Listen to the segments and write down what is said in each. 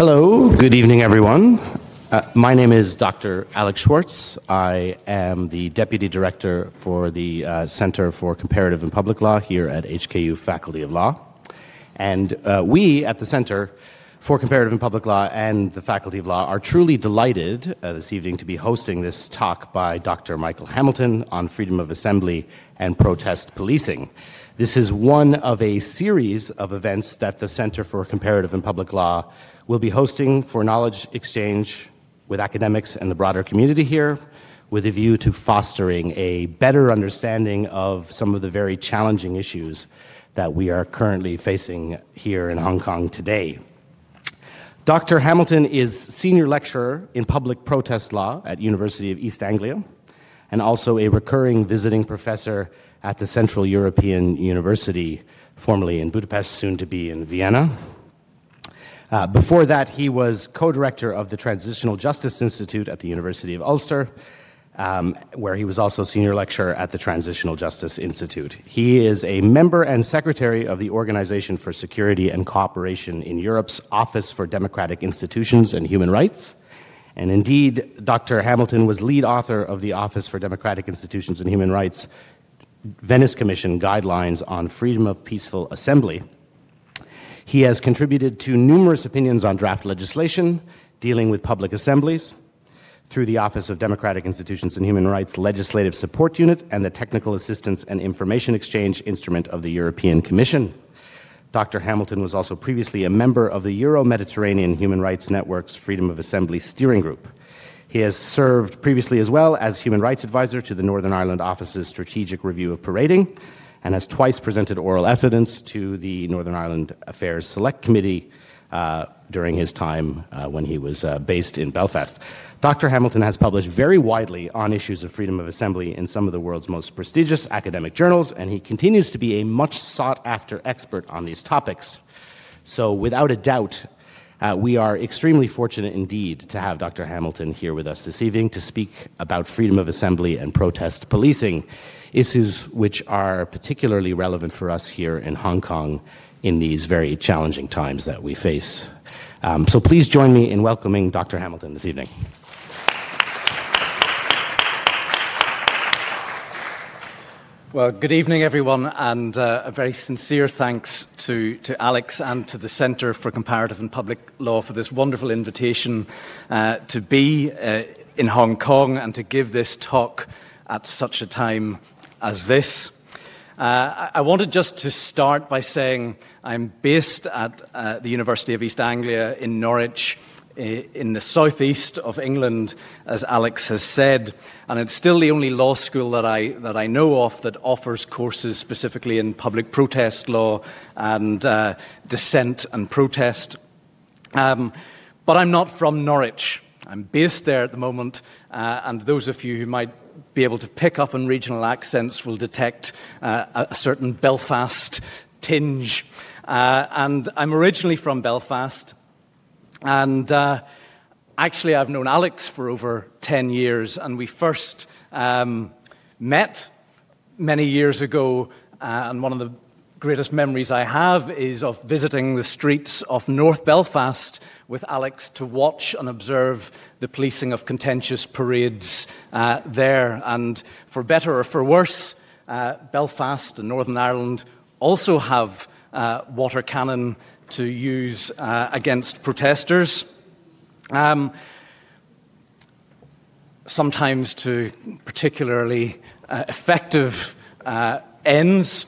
Hello, good evening, everyone. Uh, my name is Dr. Alex Schwartz. I am the Deputy Director for the uh, Center for Comparative and Public Law here at HKU Faculty of Law. And uh, we at the Center for Comparative and Public Law and the Faculty of Law are truly delighted uh, this evening to be hosting this talk by Dr. Michael Hamilton on freedom of assembly and protest policing. This is one of a series of events that the Center for Comparative and Public Law will be hosting for knowledge exchange with academics and the broader community here with a view to fostering a better understanding of some of the very challenging issues that we are currently facing here in Hong Kong today. Dr. Hamilton is senior lecturer in public protest law at University of East Anglia and also a recurring visiting professor at the Central European University, formerly in Budapest, soon to be in Vienna. Uh, before that, he was co director of the Transitional Justice Institute at the University of Ulster, um, where he was also senior lecturer at the Transitional Justice Institute. He is a member and secretary of the Organization for Security and Cooperation in Europe's Office for Democratic Institutions and Human Rights. And indeed, Dr. Hamilton was lead author of the Office for Democratic Institutions and Human Rights Venice Commission guidelines on freedom of peaceful assembly. He has contributed to numerous opinions on draft legislation dealing with public assemblies through the Office of Democratic Institutions and Human Rights Legislative Support Unit and the Technical Assistance and Information Exchange Instrument of the European Commission. Dr. Hamilton was also previously a member of the Euro Mediterranean Human Rights Network's Freedom of Assembly Steering Group. He has served previously as well as Human Rights Advisor to the Northern Ireland Office's Strategic Review of Parading and has twice presented oral evidence to the Northern Ireland Affairs Select Committee uh, during his time uh, when he was uh, based in Belfast. Dr. Hamilton has published very widely on issues of freedom of assembly in some of the world's most prestigious academic journals, and he continues to be a much sought after expert on these topics. So, without a doubt, uh, we are extremely fortunate indeed to have Dr. Hamilton here with us this evening to speak about freedom of assembly and protest policing, issues which are particularly relevant for us here in Hong Kong in these very challenging times that we face. Um, so please join me in welcoming Dr. Hamilton this evening. Well, good evening, everyone, and uh, a very sincere thanks to, to Alex and to the Centre for Comparative and Public Law for this wonderful invitation uh, to be uh, in Hong Kong and to give this talk at such a time as this. Uh, I wanted just to start by saying I'm based at uh, the University of East Anglia in Norwich in the southeast of England, as Alex has said, and it's still the only law school that I, that I know of that offers courses specifically in public protest law and uh, dissent and protest. Um, but I'm not from Norwich. I'm based there at the moment, uh, and those of you who might be able to pick up on regional accents will detect uh, a certain Belfast tinge. Uh, and I'm originally from Belfast. And uh, actually, I've known Alex for over 10 years, and we first um, met many years ago. Uh, and one of the greatest memories I have is of visiting the streets of North Belfast with Alex to watch and observe the policing of contentious parades uh, there. And for better or for worse, uh, Belfast and Northern Ireland also have uh, water cannon to use uh, against protesters. Um, sometimes to particularly uh, effective uh, ends.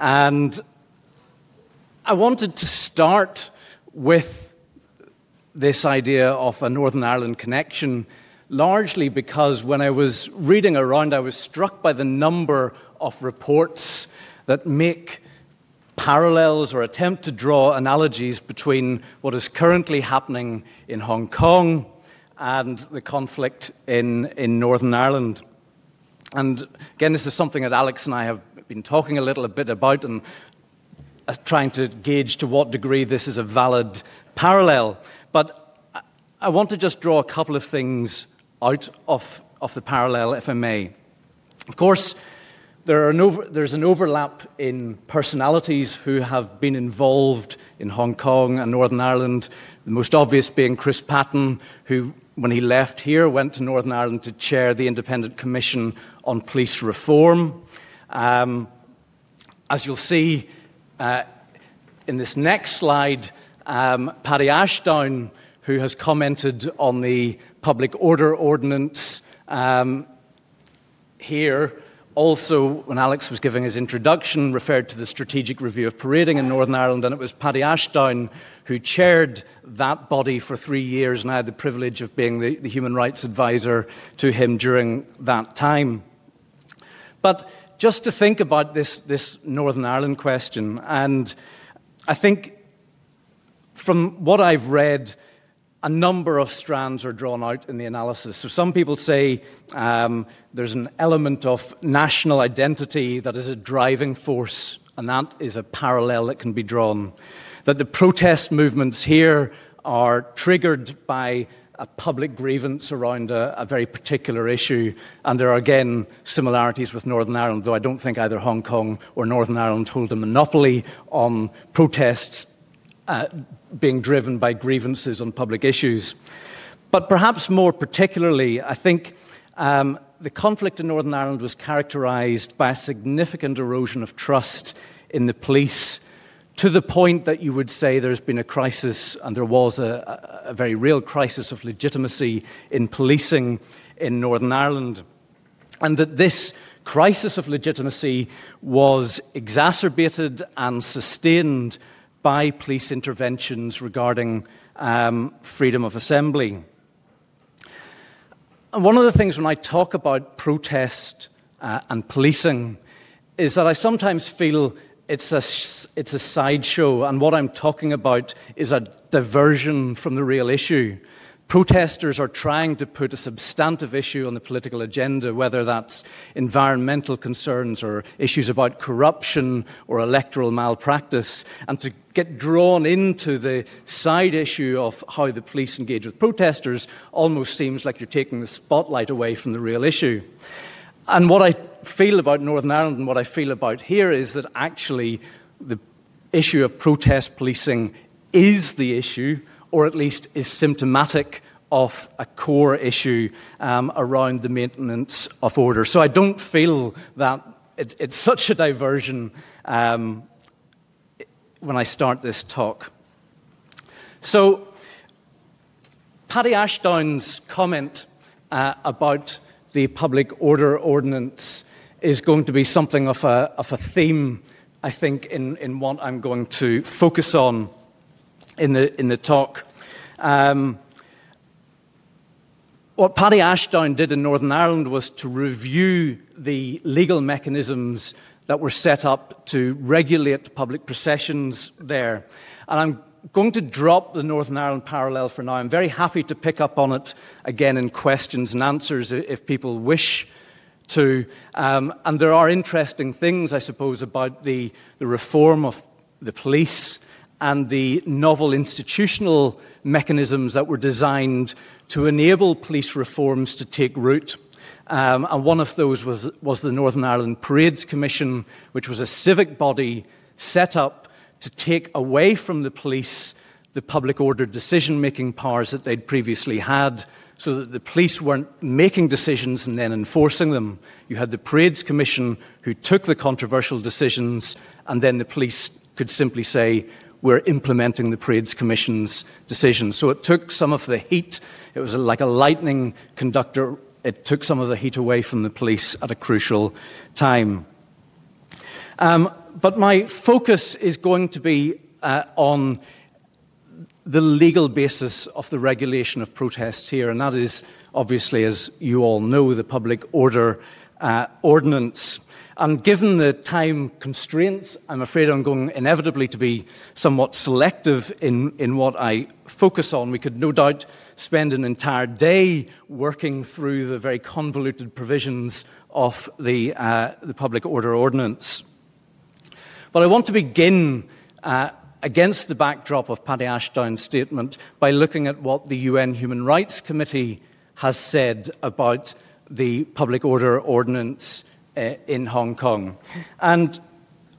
And I wanted to start with this idea of a Northern Ireland connection, largely because when I was reading around, I was struck by the number of reports that make parallels or attempt to draw analogies between what is currently happening in Hong Kong and the conflict in, in Northern Ireland. And again, this is something that Alex and I have been talking a little bit about and uh, trying to gauge to what degree this is a valid parallel. But I want to just draw a couple of things out of, of the parallel, if I may. Of course, there an over, there's an overlap in personalities who have been involved in Hong Kong and Northern Ireland, the most obvious being Chris Patten, who, when he left here, went to Northern Ireland to chair the Independent Commission on Police Reform. Um, as you'll see uh, in this next slide, um, Paddy Ashdown, who has commented on the public order ordinance um, here, also, when Alex was giving his introduction, referred to the strategic review of parading in Northern Ireland, and it was Paddy Ashdown who chaired that body for three years, and I had the privilege of being the, the human rights advisor to him during that time. But just to think about this, this Northern Ireland question, and I think from what I've read, a number of strands are drawn out in the analysis. So some people say um, there's an element of national identity that is a driving force, and that is a parallel that can be drawn. That the protest movements here are triggered by a public grievance around a, a, very particular issue. And there are again similarities with Northern Ireland, though I don't think either Hong Kong or Northern Ireland hold a monopoly on protests uh, being driven by grievances on public issues. But perhaps more particularly, I think um, the conflict in Northern Ireland was characterised by a significant erosion of trust in the police to the point that you would say there's been a crisis, and there was a, a very real crisis of legitimacy in policing in Northern Ireland. And that this crisis of legitimacy was exacerbated and sustained by police interventions regarding um, freedom of assembly. And one of the things when I talk about protest uh, and policing is that I sometimes feel it's a, it's a sideshow, and what I'm talking about is a diversion from the real issue. Protesters are trying to put a substantive issue on the political agenda, whether that's environmental concerns or issues about corruption or electoral malpractice, and to get drawn into the side issue of how the police engage with protesters almost seems like you're taking the spotlight away from the real issue. And what I feel about Northern Ireland and what I feel about here is that actually the issue of protest policing is the issue or at least is symptomatic of a core issue um, around the maintenance of order. So I don't feel that it, it's such a diversion um, when I start this talk. So, Paddy Ashdown's comment uh, about the public order ordinance is going to be something of a, of a theme, I think, in, in what I'm going to focus on in the, in the talk. Um, what Paddy Ashdown did in Northern Ireland was to review the legal mechanisms that were set up to regulate public processions there. And I'm going to drop the Northern Ireland parallel for now. I'm very happy to pick up on it again in questions and answers if people wish to. Um, and there are interesting things, I suppose, about the, the reform of the police and the novel institutional mechanisms that were designed to enable police reforms to take root. Um, and one of those was, was the Northern Ireland Parades Commission, which was a civic body set up to take away from the police the public order decision making powers that they'd previously had so that the police weren't making decisions and then enforcing them. You had the Parades Commission who took the controversial decisions, and then the police could simply say, We're implementing the Parades Commission's decision. So it took some of the heat, it was like a lightning conductor, it took some of the heat away from the police at a crucial time. Um, but my focus is going to be uh, on the legal basis of the regulation of protests here, and that is obviously, as you all know, the Public Order uh, Ordinance. And given the time constraints, I'm afraid I'm going inevitably to be somewhat selective in, in what I focus on. We could no doubt spend an entire day working through the very convoluted provisions of the, uh, the Public Order Ordinance. But I want to begin uh, against the backdrop of Paddy Ashdown's statement by looking at what the UN Human Rights Committee has said about the Public Order Ordinance uh, in Hong Kong. And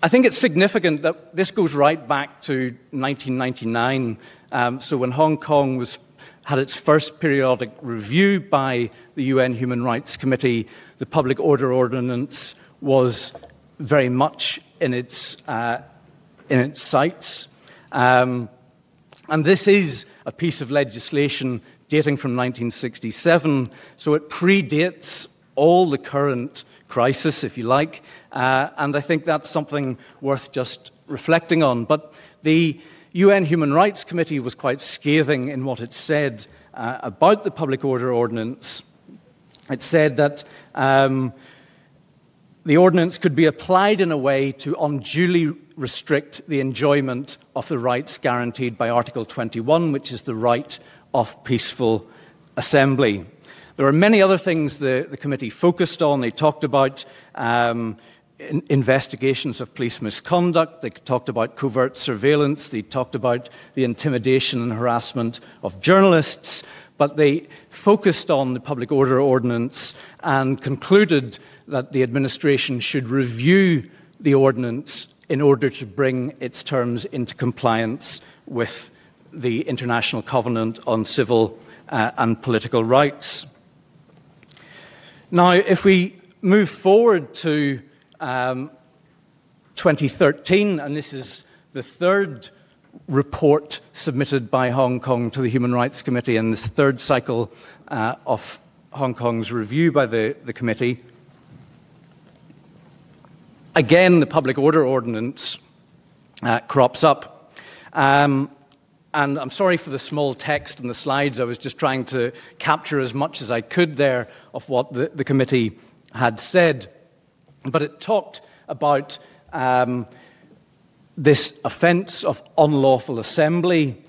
I think it's significant that this goes right back to 1999. Um, so when Hong Kong was, had its first periodic review by the UN Human Rights Committee, the Public Order Ordinance was very much in its, uh, in its sights. Um, and this is a piece of legislation dating from 1967, so it predates all the current crisis, if you like, uh, and I think that's something worth just reflecting on. But the UN Human Rights Committee was quite scathing in what it said uh, about the Public Order Ordinance. It said that um, the ordinance could be applied in a way to unduly restrict the enjoyment of the rights guaranteed by Article 21, which is the right of peaceful assembly. There are many other things the, the committee focused on. They talked about um, in investigations of police misconduct, they talked about covert surveillance, they talked about the intimidation and harassment of journalists, but they focused on the public order ordinance and concluded that the administration should review the ordinance in order to bring its terms into compliance with the International Covenant on Civil uh, and Political Rights. Now, if we move forward to um, 2013, and this is the third report submitted by Hong Kong to the Human Rights Committee in this third cycle uh, of Hong Kong's review by the, the committee. Again, the public order ordinance uh, crops up. Um, and I'm sorry for the small text in the slides. I was just trying to capture as much as I could there of what the, the committee had said. But it talked about um, this offence of unlawful assembly,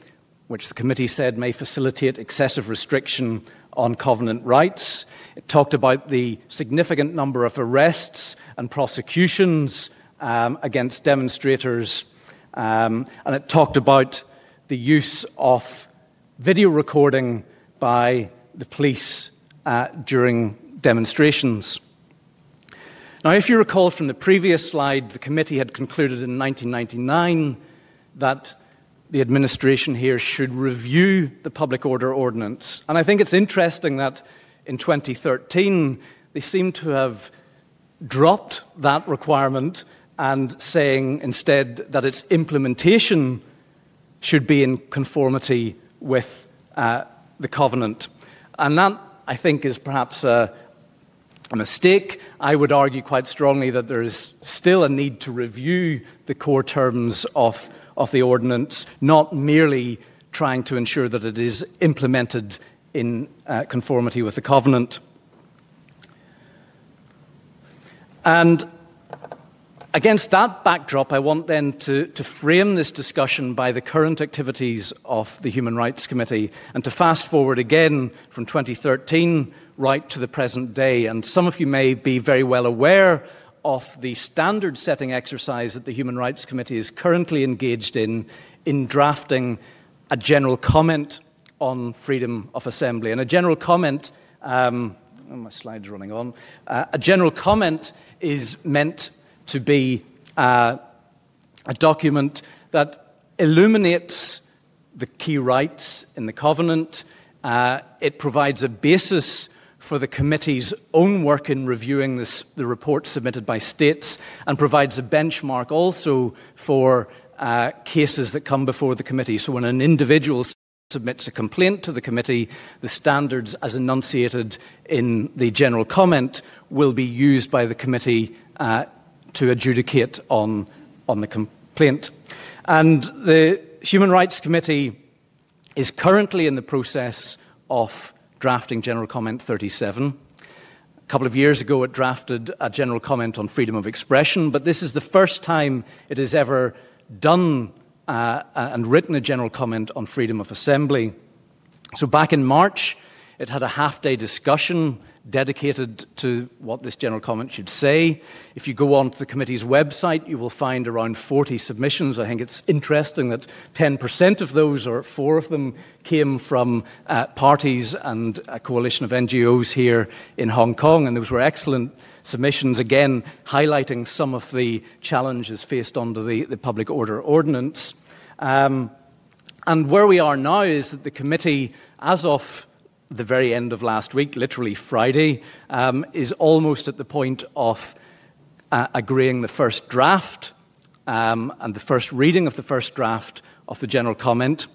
which the committee said may facilitate excessive restriction on covenant rights. It talked about the significant number of arrests and prosecutions um, against demonstrators. Um, and it talked about the use of video recording by the police uh, during demonstrations. Now, if you recall from the previous slide, the committee had concluded in 1999 that the administration here should review the public order ordinance. And I think it's interesting that in 2013 they seem to have dropped that requirement and saying instead that its implementation should be in conformity with uh, the covenant. And that, I think, is perhaps a, a mistake. I would argue quite strongly that there is still a need to review the core terms of, of the ordinance, not merely trying to ensure that it is implemented in uh, conformity with the covenant. And Against that backdrop, I want then to, to, frame this discussion by the current activities of the Human Rights Committee and to fast forward again from 2013 right to the present day. And some of you may be very well aware of the standard setting exercise that the Human Rights Committee is currently engaged in, in drafting a general comment on freedom of assembly. And a general comment, um, oh, my slide's running on, uh, a general comment is meant to be uh, a document that illuminates the key rights in the covenant. Uh, it provides a basis for the committee's own work in reviewing this, the report submitted by states and provides a benchmark also for uh, cases that come before the committee. So when an individual submits a complaint to the committee, the standards as enunciated in the general comment will be used by the committee uh, to adjudicate on, on the complaint. And the Human Rights Committee is currently in the process of drafting General Comment 37. A couple of years ago, it drafted a general comment on freedom of expression, but this is the first time it has ever done uh, and written a general comment on freedom of assembly. So, back in March, it had a half day discussion dedicated to what this general comment should say. If you go onto the committee's website, you will find around 40 submissions. I think it's interesting that 10% of those, or four of them, came from uh, parties and a coalition of NGOs here in Hong Kong, and those were excellent submissions, again highlighting some of the challenges faced under the, the Public Order Ordinance. Um, and where we are now is that the committee, as of the very end of last week, literally Friday, um, is almost at the point of uh, agreeing the first draft um, and the first reading of the first draft of the general comment.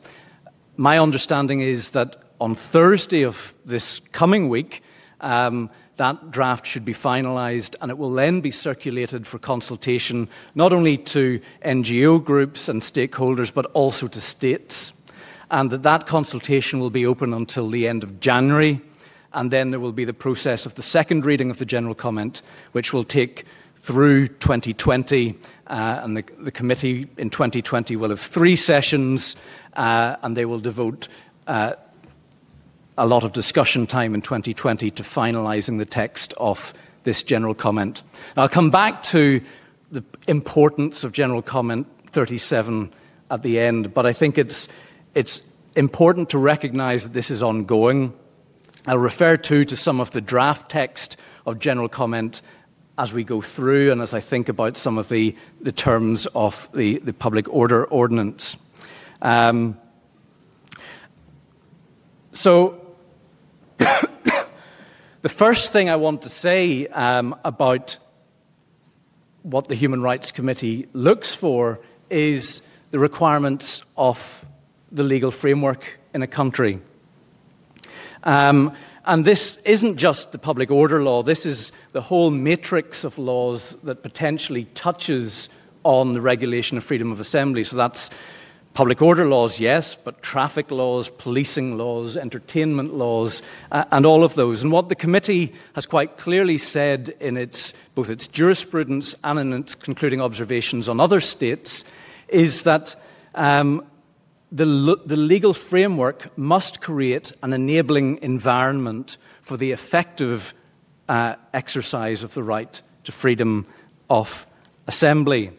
My understanding is that on Thursday of this coming week, um, that draft should be finalised and it will then be circulated for consultation not only to NGO groups and stakeholders but also to states. And that that consultation will be open until the end of January. And then there will be the process of the second reading of the general comment, which will take through 2020. Uh, and the, the, committee in 2020 will have three sessions uh, and they will devote uh, a lot of discussion time in 2020 to finalising the text of this general comment. I'll come back to the importance of general comment 37 at the end, but I think it's, it's important to recognise that this is ongoing. I'll refer to, to some of the draft text of general comment as we go through and as I think about some of the, the terms of the, the public order ordinance. Um, so, the first thing I want to say um, about what the Human Rights Committee looks for is the requirements of the legal framework in a country. Um, and this isn't just the public order law, this is the whole matrix of laws that potentially touches on the regulation of freedom of assembly. So that's Public order laws, yes, but traffic laws, policing laws, entertainment laws, uh, and all of those. And what the committee has quite clearly said in its, both its jurisprudence and in its concluding observations on other states is that um, the, the legal framework must create an enabling environment for the effective uh, exercise of the right to freedom of assembly.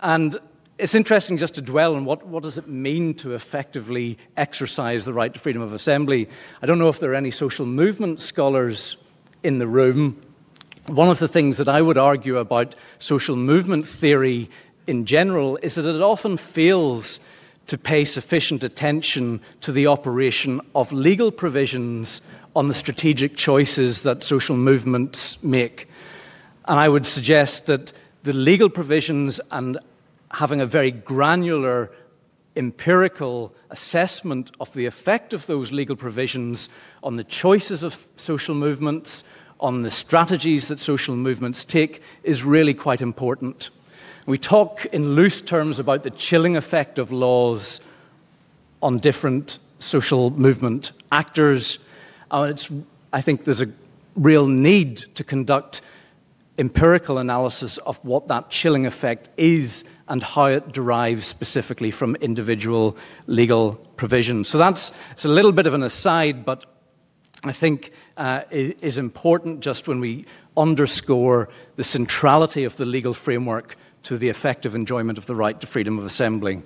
And it's interesting just to dwell on what, what does it mean to effectively exercise the right to freedom of assembly. I don't know if there are any social movement scholars in the room. One of the things that I would argue about social movement theory in general is that it often fails to pay sufficient attention to the operation of legal provisions on the strategic choices that social movements make. And I would suggest that the legal provisions and having a very granular empirical assessment of the effect of those legal provisions on the choices of social movements, on the strategies that social movements take, is really quite important. We talk in loose terms about the chilling effect of laws on different social movement actors. Uh, I think there's a real need to conduct empirical analysis of what that chilling effect is and how it derives specifically from individual legal provisions. So that's it's a little bit of an aside, but I think uh, is important just when we underscore the centrality of the legal framework to the effective enjoyment of the right to freedom of assembly.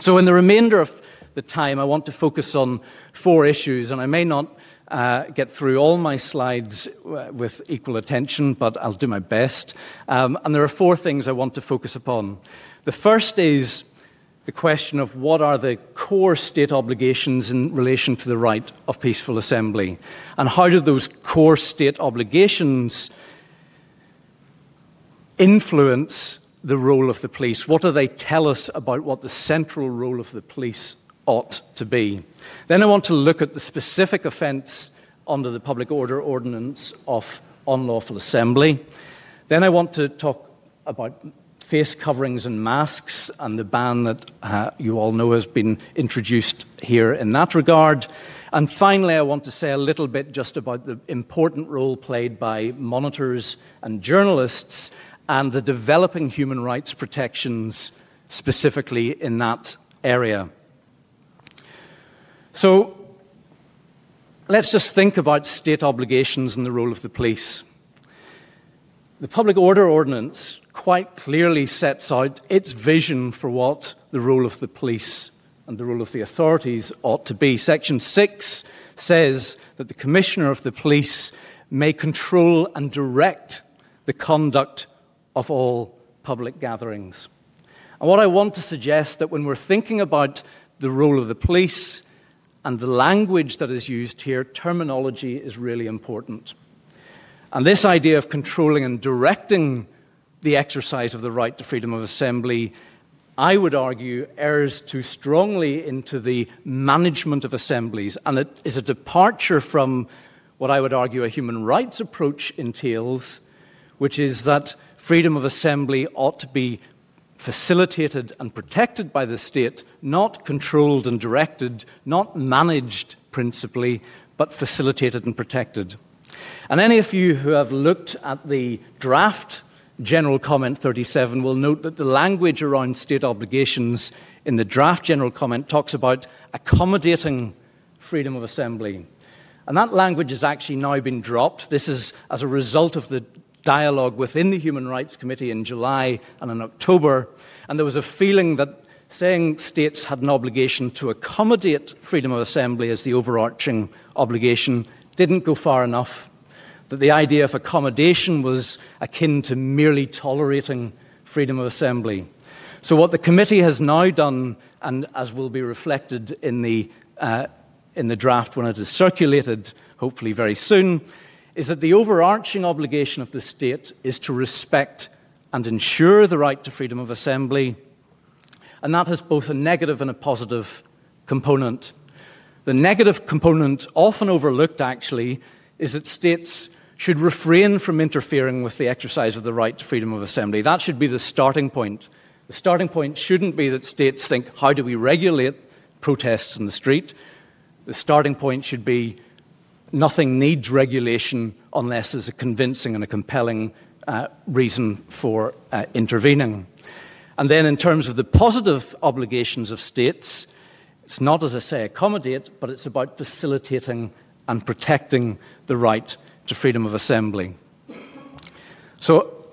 So, in the remainder of the time, I want to focus on four issues, and I may not uh, get through all my slides uh, with equal attention, but I'll do my best. Um, and there are four things I want to focus upon. The first is the question of what are the core state obligations in relation to the right of peaceful assembly, and how do those core state obligations influence the role of the police? What do they tell us about what the central role of the police ought to be. Then I want to look at the specific offence under the Public Order Ordinance of unlawful assembly. Then I want to talk about face coverings and masks and the ban that uh, you all know has been introduced here in that regard. And finally, I want to say a little bit just about the important role played by monitors and journalists and the developing human rights protections specifically in that area. So, let's just think about state obligations and the role of the police. The Public Order Ordinance quite clearly sets out its vision for what the role of the police and the role of the authorities ought to be. Section 6 says that the Commissioner of the Police may control and direct the conduct of all public gatherings. And what I want to suggest is that when we're thinking about the role of the police and the language that is used here, terminology is really important. And this idea of controlling and directing the exercise of the right to freedom of assembly, I would argue, errs too strongly into the management of assemblies. And it is a departure from what I would argue a human rights approach entails, which is that freedom of assembly ought to be facilitated and protected by the state, not controlled and directed, not managed principally, but facilitated and protected. And any of you who have looked at the draft General Comment 37 will note that the language around state obligations in the draft General Comment talks about accommodating freedom of assembly. And that language has actually now been dropped. This is as a result of the dialogue within the Human Rights Committee in July and in October. And there was a feeling that saying states had an obligation to accommodate freedom of assembly as the overarching obligation didn't go far enough. That the idea of accommodation was akin to merely tolerating freedom of assembly. So, what the committee has now done, and as will be reflected in the, uh, in the draft when it is circulated, hopefully very soon, is that the overarching obligation of the state is to respect and ensure the right to freedom of assembly. And that has both a negative and a positive component. The negative component, often overlooked actually, is that states should refrain from interfering with the exercise of the right to freedom of assembly. That should be the starting point. The starting point shouldn't be that states think, how do we regulate protests in the street? The starting point should be nothing needs regulation unless there's a convincing and a compelling uh, reason for uh, intervening. And then, in terms of the positive obligations of states, it's not, as I say, accommodate, but it's about facilitating and protecting the right to freedom of assembly. So,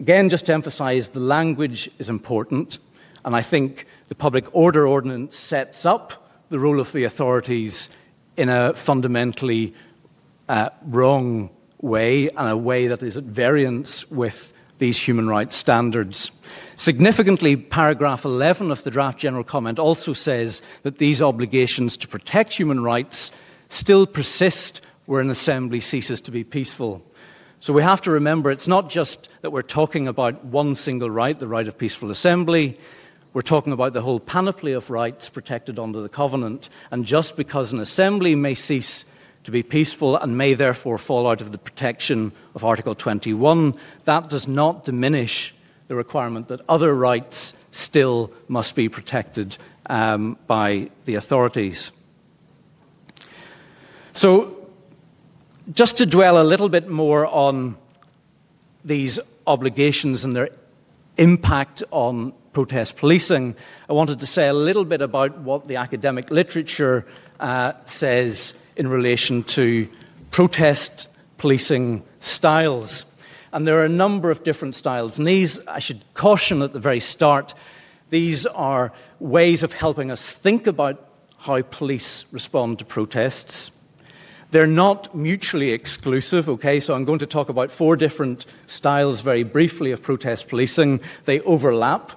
again, just to emphasize, the language is important, and I think the Public Order Ordinance sets up the role of the authorities in a fundamentally uh, wrong way and a way that is at variance with these human rights standards. Significantly, paragraph 11 of the draft general comment also says that these obligations to protect human rights still persist where an assembly ceases to be peaceful. So we have to remember it's not just that we're talking about one single right, the right of peaceful assembly. We're talking about the whole panoply of rights protected under the covenant. And just because an assembly may cease to be peaceful and may therefore fall out of the protection of Article 21, that does not diminish the requirement that other rights still must be protected um, by the authorities. So, just to dwell a little bit more on these obligations and their impact on protest policing, I wanted to say a little bit about what the academic literature uh, says in relation to protest policing styles. And there are a number of different styles. And these, I should caution at the very start, these are ways of helping us think about how police respond to protests. They're not mutually exclusive, okay? So I'm going to talk about four different styles very briefly of protest policing. They overlap.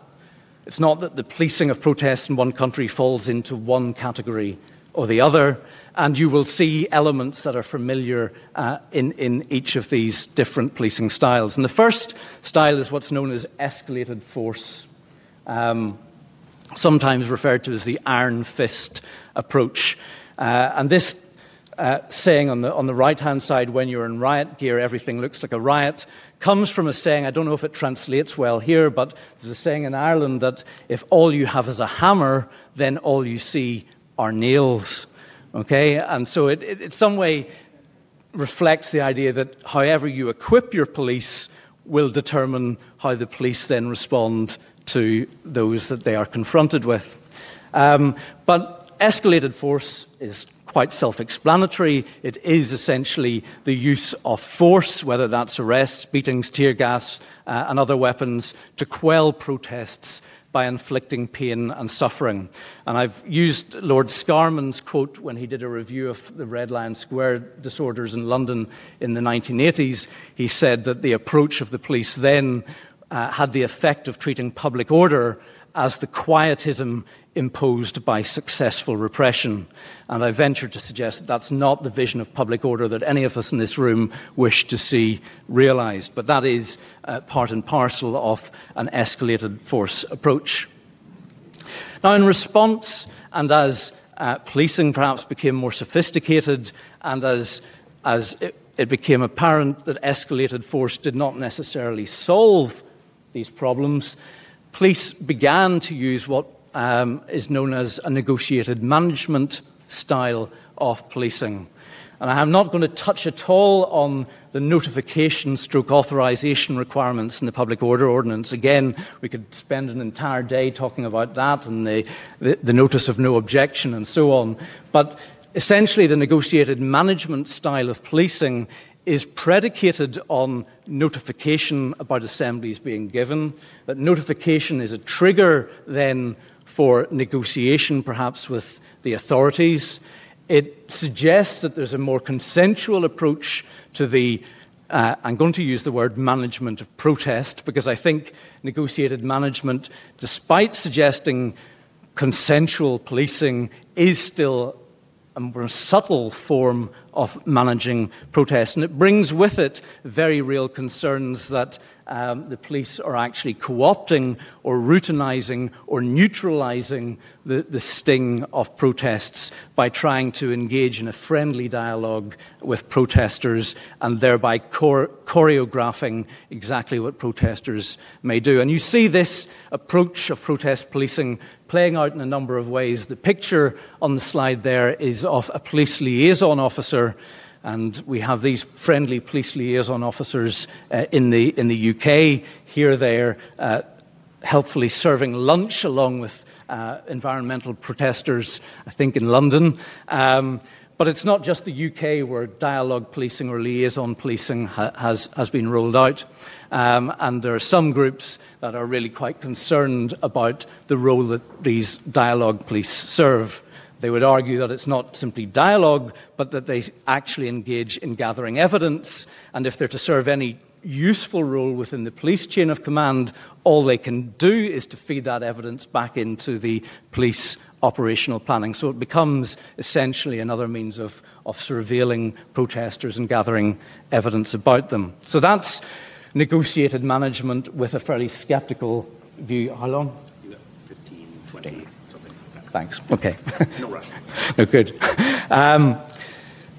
It's not that the policing of protests in one country falls into one category or the other, and you will see elements that are familiar uh, in, in each of these different policing styles. And the first style is what's known as escalated force, um, sometimes referred to as the iron fist approach. Uh, and this uh, saying on the, on the right hand side, when you're in riot gear, everything looks like a riot, comes from a saying, I don't know if it translates well here, but there's a saying in Ireland that if all you have is a hammer, then all you see are nails. Okay? And so it, it in some way reflects the idea that however you equip your police will determine how the police then respond to those that they are confronted with. Um, but escalated force is quite self explanatory. It is essentially the use of force, whether that's arrests, beatings, tear gas, uh, and other weapons, to quell protests by inflicting pain and suffering. And I've used Lord Scarman's quote when he did a review of the Red Lion Square disorders in London in the 1980s. He said that the approach of the police then uh, had the effect of treating public order as the quietism imposed by successful repression. And I venture to suggest that that's not the vision of public order that any of us in this room wish to see realised, but that is uh, part and parcel of an escalated force approach. Now, in response, and as uh, policing perhaps became more sophisticated, and as, as it, it became apparent that escalated force did not necessarily solve these problems, police began to use what um, is known as a negotiated management style of policing. And I'm not going to touch at all on the notification stroke authorization requirements in the Public Order Ordinance. Again, we could spend an entire day talking about that and the, the, the notice of no objection and so on. But essentially, the negotiated management style of policing is predicated on notification about assemblies being given. That notification is a trigger then for negotiation, perhaps with the authorities. It suggests that there's a more consensual approach to the uh, I'm going to use the word management of protest because I think negotiated management, despite suggesting consensual policing, is still a more subtle form of managing protest. And it brings with it very real concerns that um, the police are actually co opting or routinizing or neutralizing the, the sting of protests by trying to engage in a friendly dialogue with protesters and thereby chore- choreographing exactly what protesters may do. And you see this approach of protest policing playing out in a number of ways. The picture on the slide there is of a police liaison officer and we have these friendly police liaison officers uh, in, the, in the UK, here, there, uh, helpfully serving lunch along with uh, environmental protesters, I think, in London. Um, but it's not just the UK where dialogue policing or liaison policing ha- has, has been rolled out. Um, and there are some groups that are really quite concerned about the role that these dialogue police serve. They would argue that it's not simply dialogue, but that they actually engage in gathering evidence. And if they're to serve any useful role within the police chain of command, all they can do is to feed that evidence back into the police operational planning. So it becomes essentially another means of, of surveilling protesters and gathering evidence about them. So that's negotiated management with a fairly skeptical view. How long? 15, 20. Thanks. Okay. No rush. no, good. Um,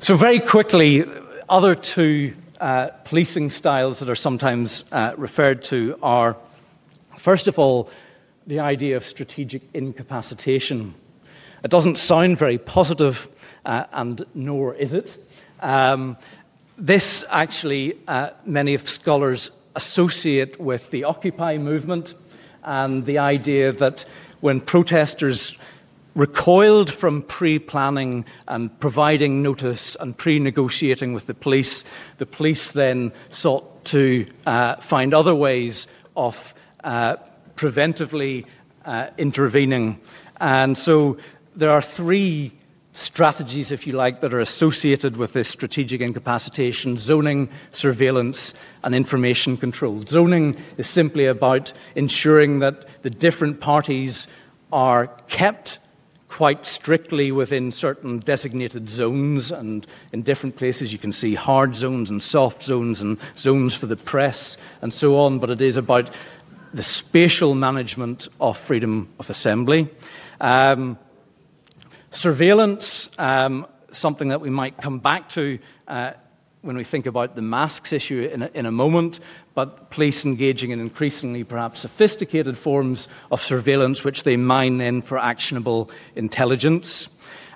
so, very quickly, other two uh, policing styles that are sometimes uh, referred to are, first of all, the idea of strategic incapacitation. It doesn't sound very positive, uh, and nor is it. Um, this actually, uh, many of scholars associate with the Occupy movement and the idea that when protesters recoiled from pre planning and providing notice and pre negotiating with the police. The police then sought to uh, find other ways of uh, preventively uh, intervening. And so there are three strategies, if you like, that are associated with this strategic incapacitation zoning, surveillance, and information control. Zoning is simply about ensuring that the different parties are kept quite strictly within certain designated zones, and in different places you can see hard zones and soft zones and zones for the press and so on, but it is about the spatial management of freedom of assembly. Um, surveillance, um, something that we might come back to uh, when we think about the masks issue in a, in a moment, but police engaging in increasingly perhaps sophisticated forms of surveillance, which they mine then for actionable intelligence.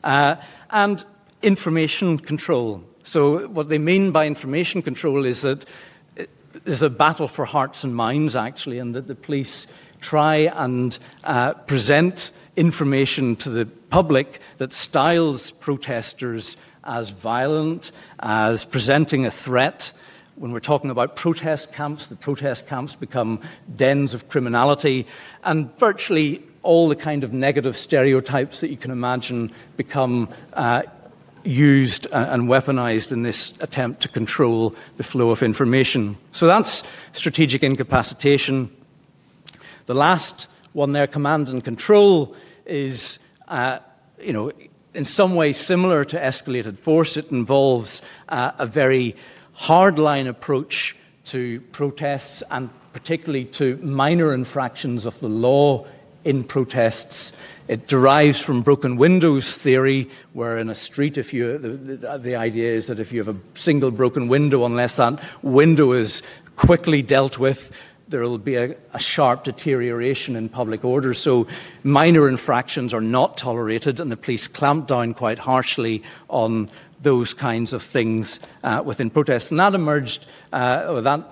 Uh, and information control. So, what they mean by information control is that there's a battle for hearts and minds, actually, and that the police try and uh, present information to the public that styles protesters as violent, as presenting a threat. When we're talking about protest camps, the protest camps become dens of criminality, and virtually all the kind of negative stereotypes that you can imagine become uh, used and weaponized in this attempt to control the flow of information. So that's strategic incapacitation. The last one there, command and control, is, uh, you know, in some way similar to escalated force. It involves uh, a very hardline approach to protests and particularly to minor infractions of the law in protests. It derives from broken windows theory, where in a street, if you, the, the, idea is that if you have a single broken window, unless that window is quickly dealt with, there will be a, a sharp deterioration in public order. So minor infractions are not tolerated, and the police clamp down quite harshly on those kinds of things uh, within protests. And that emerged, uh, that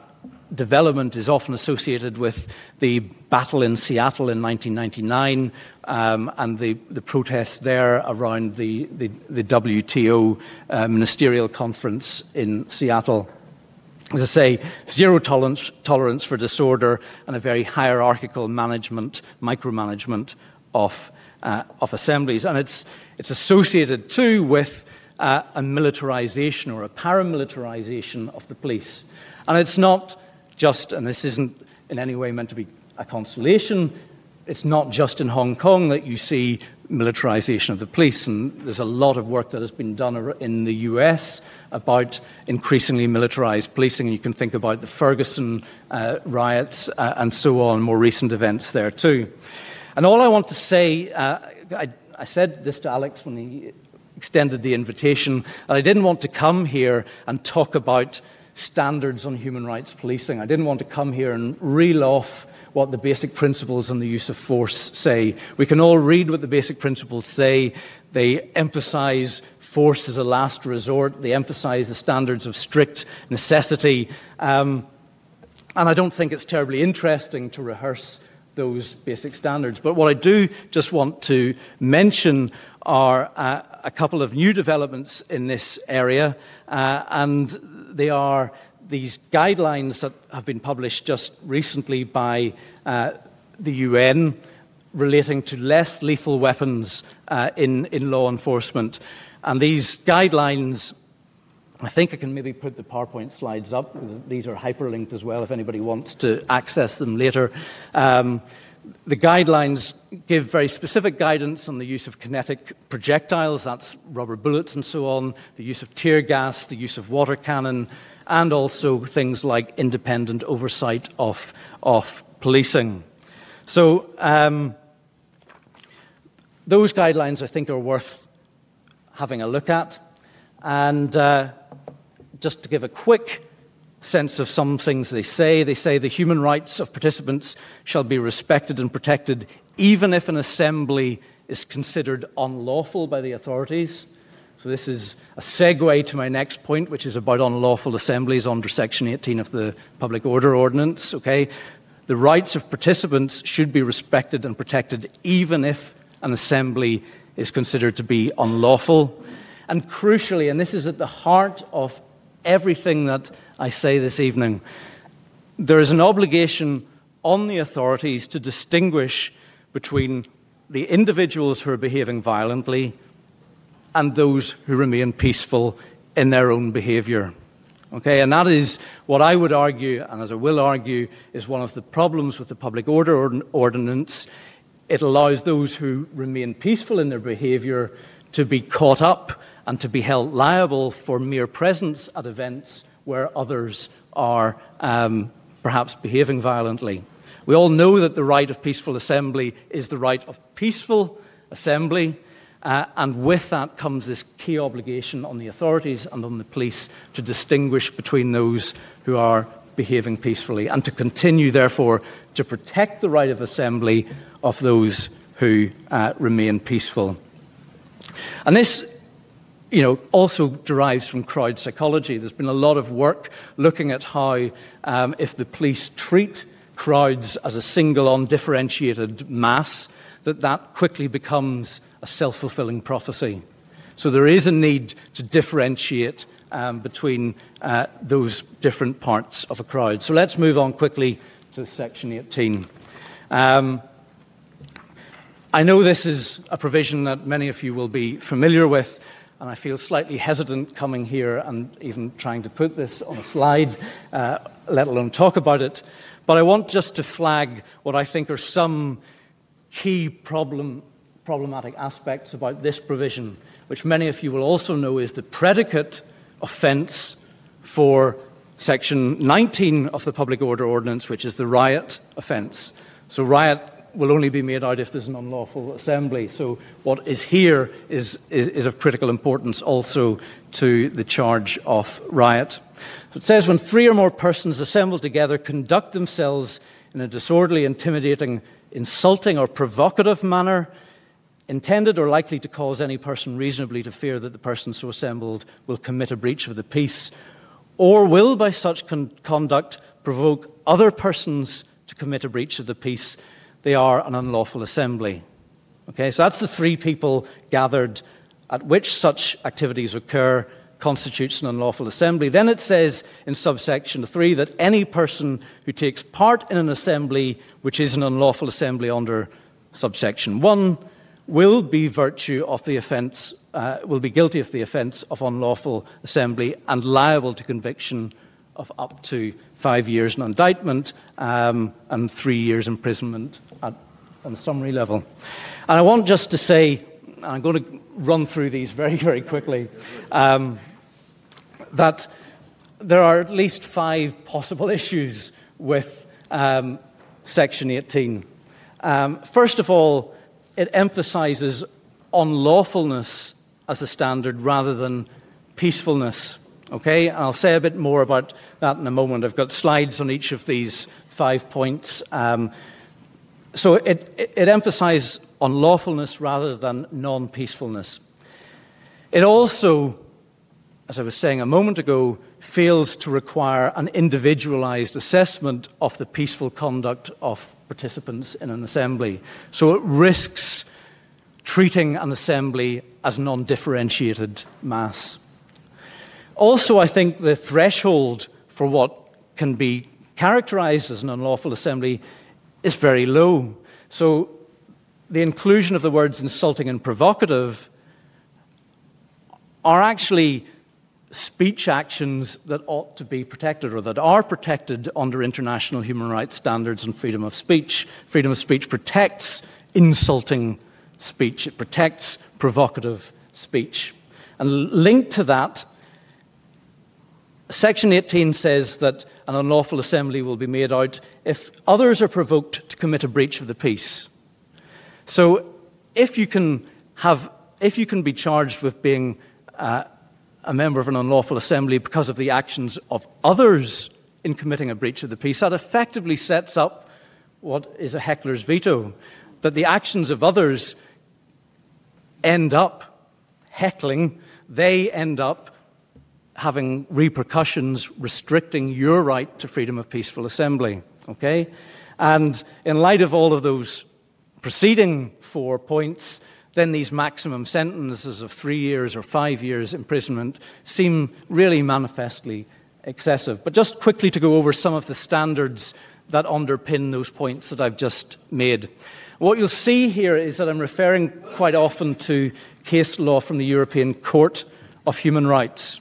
development is often associated with the battle in Seattle in 1999 um, and the, the, protests there around the, the, the WTO uh, ministerial conference in Seattle. As I say, zero tolerance, tolerance for disorder and a very hierarchical management, micromanagement of, uh, of assemblies. And it's, it's associated too with uh, a militarization or a paramilitarization of the police. And it's not just, and this isn't in any way meant to be a consolation, it's not just in Hong Kong that you see militarization of the police, and there's a lot of work that has been done in the US about increasingly militarized policing. And you can think about the Ferguson uh, riots uh, and so on, more recent events there too. And all I want to say, uh, I, I said this to Alex when he extended the invitation, that I didn't want to come here and talk about standards on human rights policing. I didn't want to come here and reel off what the basic principles on the use of force say. We can all read what the basic principles say. They emphasize force as a last resort, they emphasize the standards of strict necessity. Um, and I don't think it's terribly interesting to rehearse those basic standards. But what I do just want to mention are uh, a couple of new developments in this area, uh, and they are these guidelines that have been published just recently by uh, the UN relating to less lethal weapons uh, in, in law enforcement. And these guidelines, I think I can maybe put the PowerPoint slides up. These are hyperlinked as well if anybody wants to access them later. Um, the guidelines give very specific guidance on the use of kinetic projectiles, that's rubber bullets and so on, the use of tear gas, the use of water cannon, and also things like independent oversight of, of policing. So, um, those guidelines I think are worth having a look at. And uh, just to give a quick sense of some things they say, they say the human rights of participants shall be respected and protected even if an assembly is considered unlawful by the authorities. So, this is a segue to my next point, which is about unlawful assemblies under Section 18 of the Public Order Ordinance. Okay? The rights of participants should be respected and protected, even if an assembly is considered to be unlawful. And crucially, and this is at the heart of everything that I say this evening, there is an obligation on the authorities to distinguish between the individuals who are behaving violently and those who remain peaceful in their own behavior. Okay, and that is what I would argue, and as I will argue, is one of the problems with the public order ordinance. It allows those who remain peaceful in their behavior to be caught up and to be held liable for mere presence at events where others are um, perhaps behaving violently. We all know that the right of peaceful assembly is the right of peaceful assembly. Uh, and with that comes this key obligation on the authorities and on the police to distinguish between those who are behaving peacefully and to continue, therefore, to protect the right of assembly of those who uh, remain peaceful. And this you know, also derives from crowd psychology. There's been a lot of work looking at how, um, if the police treat crowds as a single, undifferentiated mass, that that quickly becomes a self fulfilling prophecy. So there is a need to differentiate um, between uh, those different parts of a crowd. So let's move on quickly to section 18. Um, I know this is a provision that many of you will be familiar with, and I feel slightly hesitant coming here and even trying to put this on a slide, uh, let alone talk about it. But I want just to flag what I think are some key problem, problematic aspects about this provision, which many of you will also know is the predicate offence for Section 19 of the Public Order Ordinance, which is the riot offence. So, riot will only be made out if there's an unlawful assembly. So, what is here is, is, is of critical importance also to the charge of riot. So, it says when three or more persons assemble together conduct themselves in a disorderly, intimidating, insulting, or provocative manner, intended or likely to cause any person reasonably to fear that the person so assembled will commit a breach of the peace, or will by such con- conduct provoke other persons to commit a breach of the peace, they are an unlawful assembly. Okay, so that's the three people gathered at which such activities occur constitutes an unlawful assembly. Then it says in subsection 3 that any person who takes part in an assembly which is an unlawful assembly under subsection 1 will be virtue of the offence, uh, will be guilty of the offence of unlawful assembly and liable to conviction of up to five years in indictment um, and three years imprisonment at, at the summary level. And I want just to say, and I'm going to run through these very, very quickly, um, that there are at least five possible issues with um, Section 18. Um, first of all, it emphasizes unlawfulness as a standard rather than peacefulness. Okay, I'll say a bit more about that in a moment. I've got slides on each of these five points. Um, so it, it, it emphasizes unlawfulness rather than non peacefulness. It also, as I was saying a moment ago, fails to require an individualized assessment of the peaceful conduct of participants in an assembly. So it risks treating an assembly as non differentiated mass. Also, I think the threshold for what can be characterized as an unlawful assembly is very low. So the inclusion of the words insulting and provocative are actually speech actions that ought to be protected or that are protected under international human rights standards and freedom of speech. Freedom of speech protects insulting speech, it protects provocative speech. And linked to that, Section 18 says that an unlawful assembly will be made out if others are provoked to commit a breach of the peace. So if you can, have, if you can be charged with being uh, a member of an unlawful assembly because of the actions of others in committing a breach of the peace. That effectively sets up what is a heckler's veto that the actions of others end up heckling, they end up having repercussions restricting your right to freedom of peaceful assembly. Okay? And in light of all of those preceding four points, then these maximum sentences of three years or five years imprisonment seem really manifestly excessive. But just quickly to go over some of the standards that underpin those points that I've just made. What you'll see here is that I'm referring quite often to case law from the European Court of Human Rights.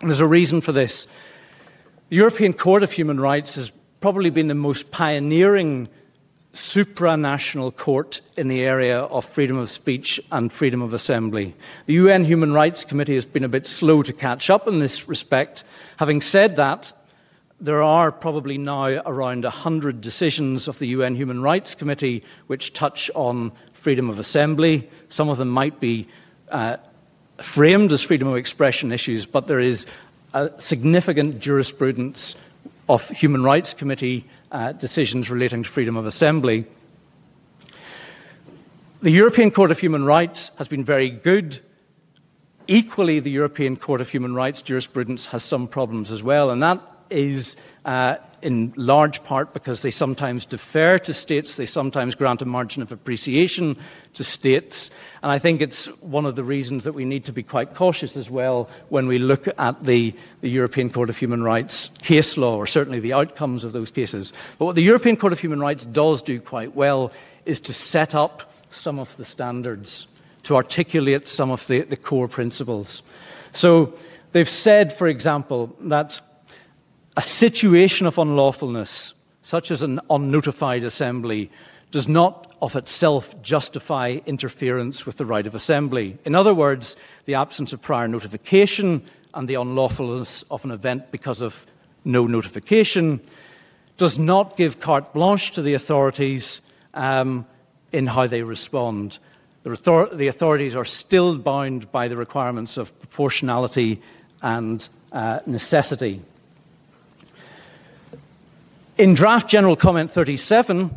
And there's a reason for this. The European Court of Human Rights has probably been the most pioneering supranational court in the area of freedom of speech and freedom of assembly. The UN Human Rights Committee has been a bit slow to catch up in this respect. Having said that, there are probably now around 100 decisions of the UN Human Rights Committee which touch on freedom of assembly. Some of them might be uh, framed as freedom of expression issues, but there is a significant jurisprudence of Human Rights Committee uh, decisions relating to freedom of assembly. The European Court of Human Rights has been very good. Equally, the European Court of Human Rights jurisprudence has some problems as well, and that is uh, in large part because they sometimes defer to states, they sometimes grant a margin of appreciation to states. And I think it's one of the reasons that we need to be quite cautious as well when we look at the, the European Court of Human Rights case law, or certainly the outcomes of those cases. But what the European Court of Human Rights does do quite well is to set up some of the standards, to articulate some of the, the core principles. So they've said, for example, that a situation of unlawfulness, such as an unnotified assembly, does not of itself justify interference with the right of assembly. In other words, the absence of prior notification and the unlawfulness of an event because of no notification does not give carte blanche to the authorities um, in how they respond. The, author- the, authorities are still bound by the requirements of proportionality and uh, necessity. In draft General Comment 37,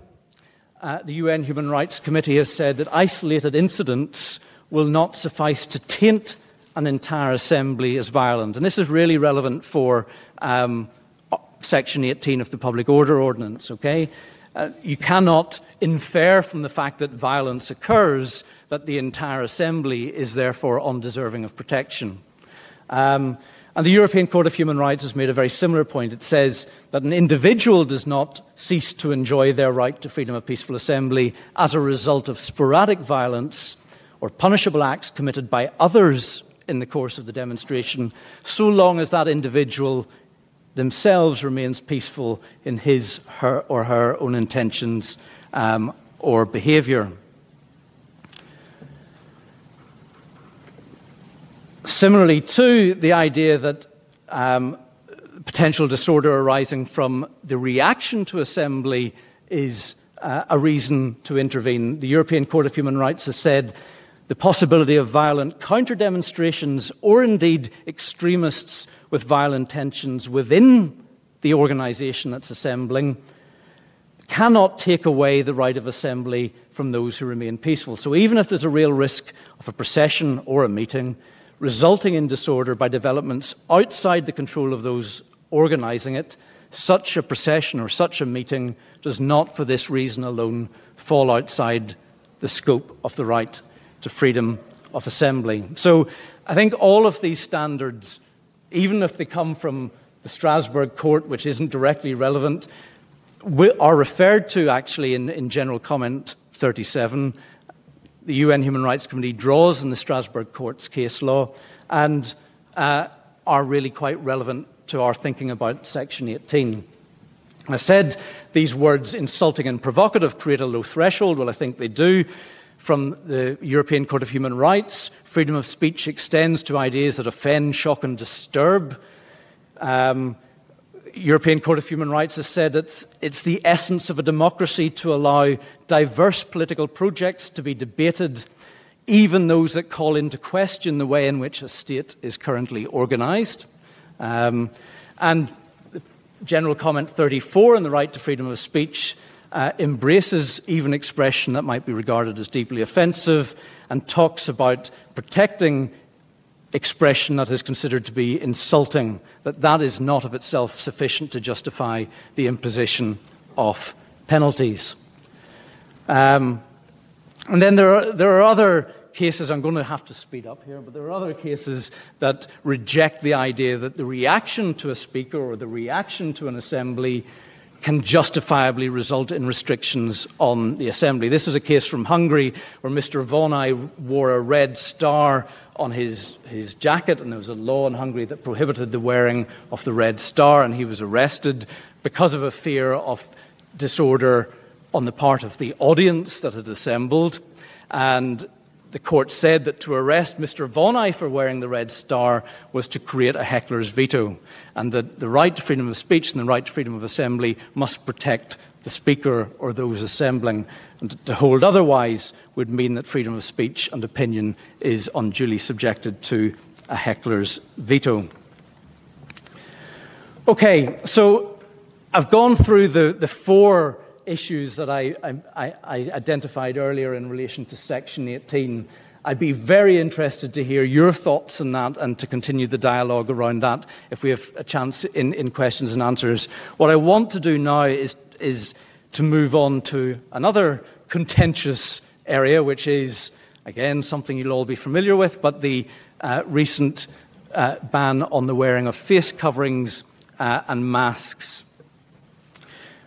uh, the UN Human Rights Committee has said that isolated incidents will not suffice to taint an entire assembly as violent. And this is really relevant for um, Section 18 of the Public Order Ordinance, okay? Uh, you cannot infer from the fact that violence occurs that the entire assembly is therefore undeserving of protection. Um, and the European Court of Human Rights has made a very similar point. It says that an individual does not cease to enjoy their right to freedom of peaceful assembly as a result of sporadic violence or punishable acts committed by others in the course of the demonstration, so long as that individual themselves remains peaceful in his her, or her own intentions um, or behaviour. Similarly, to the idea that um, potential disorder arising from the reaction to assembly is uh, a reason to intervene. The European Court of Human Rights has said the possibility of violent counter demonstrations or indeed extremists with violent intentions within the organisation that's assembling cannot take away the right of assembly from those who remain peaceful. So, even if there's a real risk of a procession or a meeting, resulting in disorder by developments outside the control of those organizing it, such a procession or such a meeting does not, for this reason alone, fall outside the scope of the right to freedom of assembly. So I think all of these standards, even if they come from the Strasbourg court, which isn't directly relevant, are referred to actually in, in General Comment 37 the UN Human Rights Committee draws in the Strasbourg Court's case law and uh, are really quite relevant to our thinking about Section 18. I said these words, insulting and provocative, create a low threshold. Well, I think they do. From the European Court of Human Rights, freedom of speech extends to ideas that offend, shock, and disturb. Um, European Court of Human Rights has said it's, it's the essence of a democracy to allow diverse political projects to be debated, even those that call into question the way in which a state is currently organized. Um, and General Comment 34 on the right to freedom of speech uh, embraces even expression that might be regarded as deeply offensive and talks about protecting expression that is considered to be insulting, that that is not of itself sufficient to justify the imposition of penalties. Um, and then there are, there are other cases, I'm going to have to speed up here, but there are other cases that reject the idea that the reaction to a speaker or the reaction to an assembly can justifiably result in restrictions on the assembly. This is a case from Hungary where Mr. Vajnai wore a red star on his, his jacket, and there was a law in Hungary that prohibited the wearing of the red star, and he was arrested because of a fear of disorder on the part of the audience that had assembled. And the court said that to arrest Mr. Vajnai for wearing the red star was to create a heckler's veto, and that the right to freedom of speech and the right to freedom of assembly must protect the speaker or those assembling. And to hold otherwise would mean that freedom of speech and opinion is unduly subjected to a heckler's veto. Okay, so I've gone through the, the four issues that I, I, I, identified earlier in relation to Section 18. I'd be very interested to hear your thoughts on that and to continue the dialogue around that if we have a chance in, in questions and answers. What I want to do now is, is to move on to another contentious area, which is, again, something you'll all be familiar with, but the uh, recent uh, ban on the wearing of face coverings uh, and masks.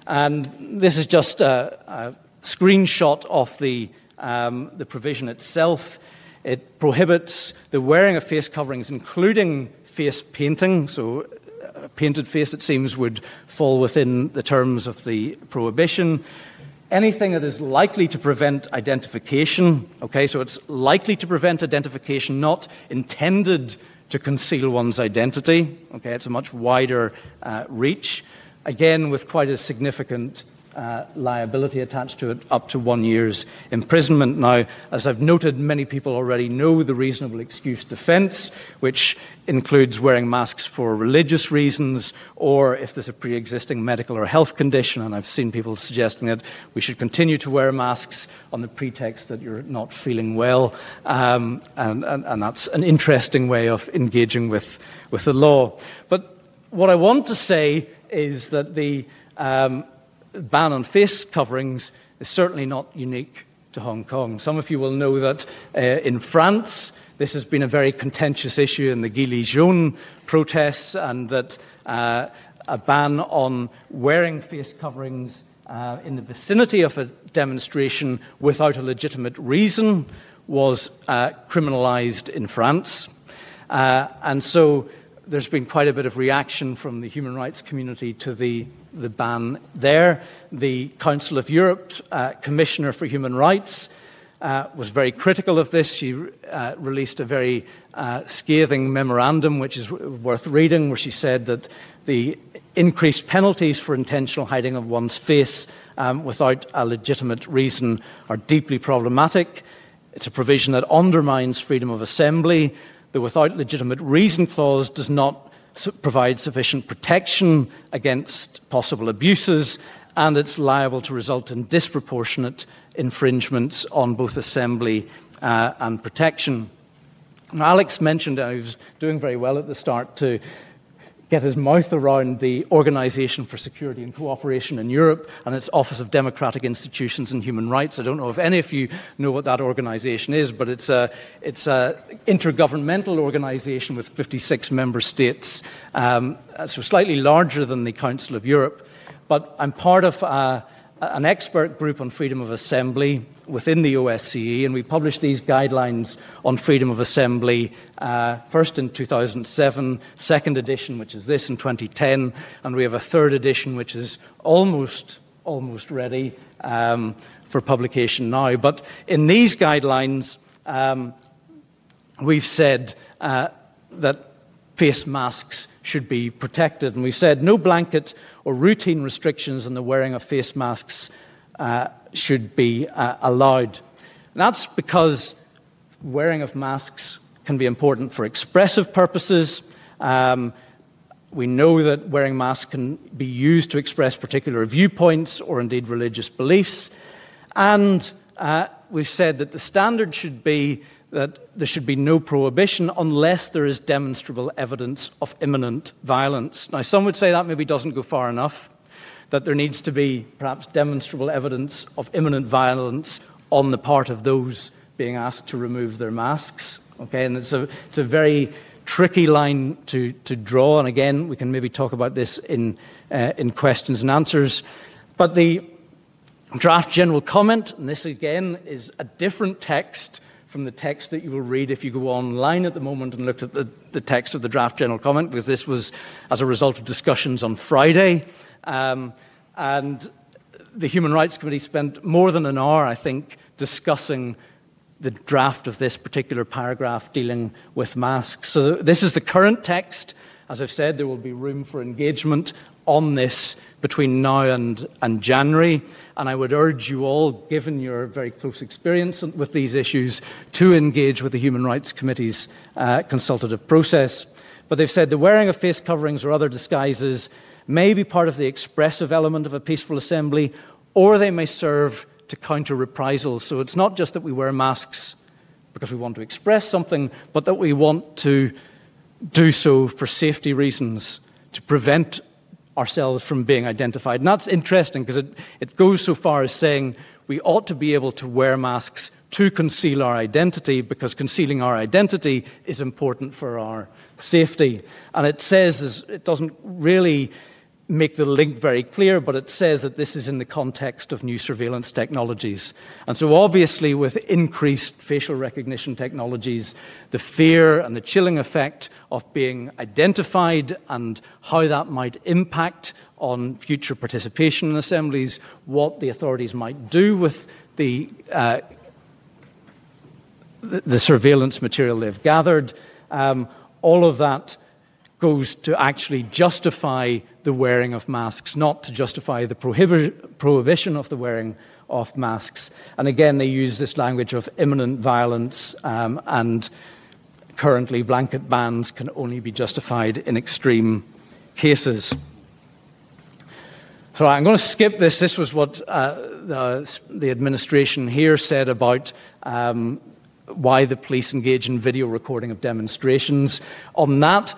And this is just a, a screenshot of the, um, the provision itself. It prohibits the wearing of face coverings, including face painting. So, a painted face, it seems, would fall within the terms of the prohibition. Anything that is likely to prevent identification, okay, so it's likely to prevent identification, not intended to conceal one's identity. Okay, it's a much wider uh, reach. Again, with quite a significant uh, liability attached to it, up to one year's imprisonment. Now, as I've noted, many people already know the reasonable excuse defence, which includes wearing masks for religious reasons or if there's a pre existing medical or health condition. And I've seen people suggesting that we should continue to wear masks on the pretext that you're not feeling well. Um, and, and, and that's an interesting way of engaging with, with the law. But what I want to say is that the um, ban on face coverings is certainly not unique to Hong Kong. Some of you will know that uh, in France, this has been a very contentious issue in the Gilets jaunes protests, and that uh, a ban on wearing face coverings uh, in the vicinity of a demonstration without a legitimate reason was uh, criminalized in France. Uh, and so there's been quite a bit of reaction from the human rights community to the the ban there. The Council of Europe uh, Commissioner for Human Rights uh, was very critical of this. She uh, released a very uh, scathing memorandum, which is worth reading, where she said that the increased penalties for intentional hiding of one's face um, without a legitimate reason are deeply problematic. It's a provision that undermines freedom of assembly. The without legitimate reason clause does not provide sufficient protection against possible abuses, and it's liable to result in disproportionate infringements on both assembly uh, and protection. Now, Alex mentioned, I was doing very well at the start to get his mouth around the Organization for Security and Cooperation in Europe and its Office of Democratic Institutions and Human Rights. I don't know if any of you know what that organization is, but it's an it's a intergovernmental organization with 56 member states, um, so slightly larger than the Council of Europe. But I'm part of an expert group on freedom of assembly within the OSCE, and we published these guidelines on freedom of assembly uh, first in 2007, second edition, which is this in 2010, and we have a third edition, which is almost almost ready um, for publication now. But in these guidelines, um, we've said uh, that face masks should be protected, and we've said no blanket or routine restrictions on the wearing of face masks. Uh, should be uh, allowed. And that's because wearing of masks can be important for expressive purposes. Um, we know that wearing masks can be used to express particular viewpoints or indeed religious beliefs. And uh, we've said that the standard should be that there should be no prohibition unless there is demonstrable evidence of imminent violence. Now, some would say that maybe doesn't go far enough that there needs to be perhaps demonstrable evidence of imminent violence on the part of those being asked to remove their masks. Okay, and it's a, it's a very tricky line to, to draw, and again, we can maybe talk about this in, uh, in questions and answers. But the draft general comment, and this again is a different text from the text that you will read if you go online at the moment and look at the, the text of the draft general comment, because this was as a result of discussions on Friday. Um, and the Human Rights Committee spent more than an hour, I think, discussing the draft of this particular paragraph dealing with masks. So, this is the current text. As I've said, there will be room for engagement on this between now and, and January. And I would urge you all, given your very close experience with these issues, to engage with the Human Rights Committee's uh, consultative process. But they've said the wearing of face coverings or other disguises may be part of the expressive element of a peaceful assembly, or they may serve to counter reprisals. So it's not just that we wear masks because we want to express something, but that we want to do so for safety reasons, to prevent ourselves from being identified. And that's interesting because it, it goes so far as saying we ought to be able to wear masks to conceal our identity because concealing our identity is important for our safety. And it says, it doesn't really make the link very clear, but it says that this is in the context of new surveillance technologies. And so, obviously, with increased facial recognition technologies, the fear and the chilling effect of being identified and how that might impact on future participation in assemblies, what the authorities might do with the, uh, the, surveillance material they've gathered, um, all of that goes to actually justify the wearing of masks, not to justify the prohibi- prohibition of the wearing of masks. And again, they use this language of imminent violence, um, and currently, blanket bans can only be justified in extreme cases. So I'm going to skip this. This was what uh, the, the, administration here said about um, why the police engage in video recording of demonstrations. On that,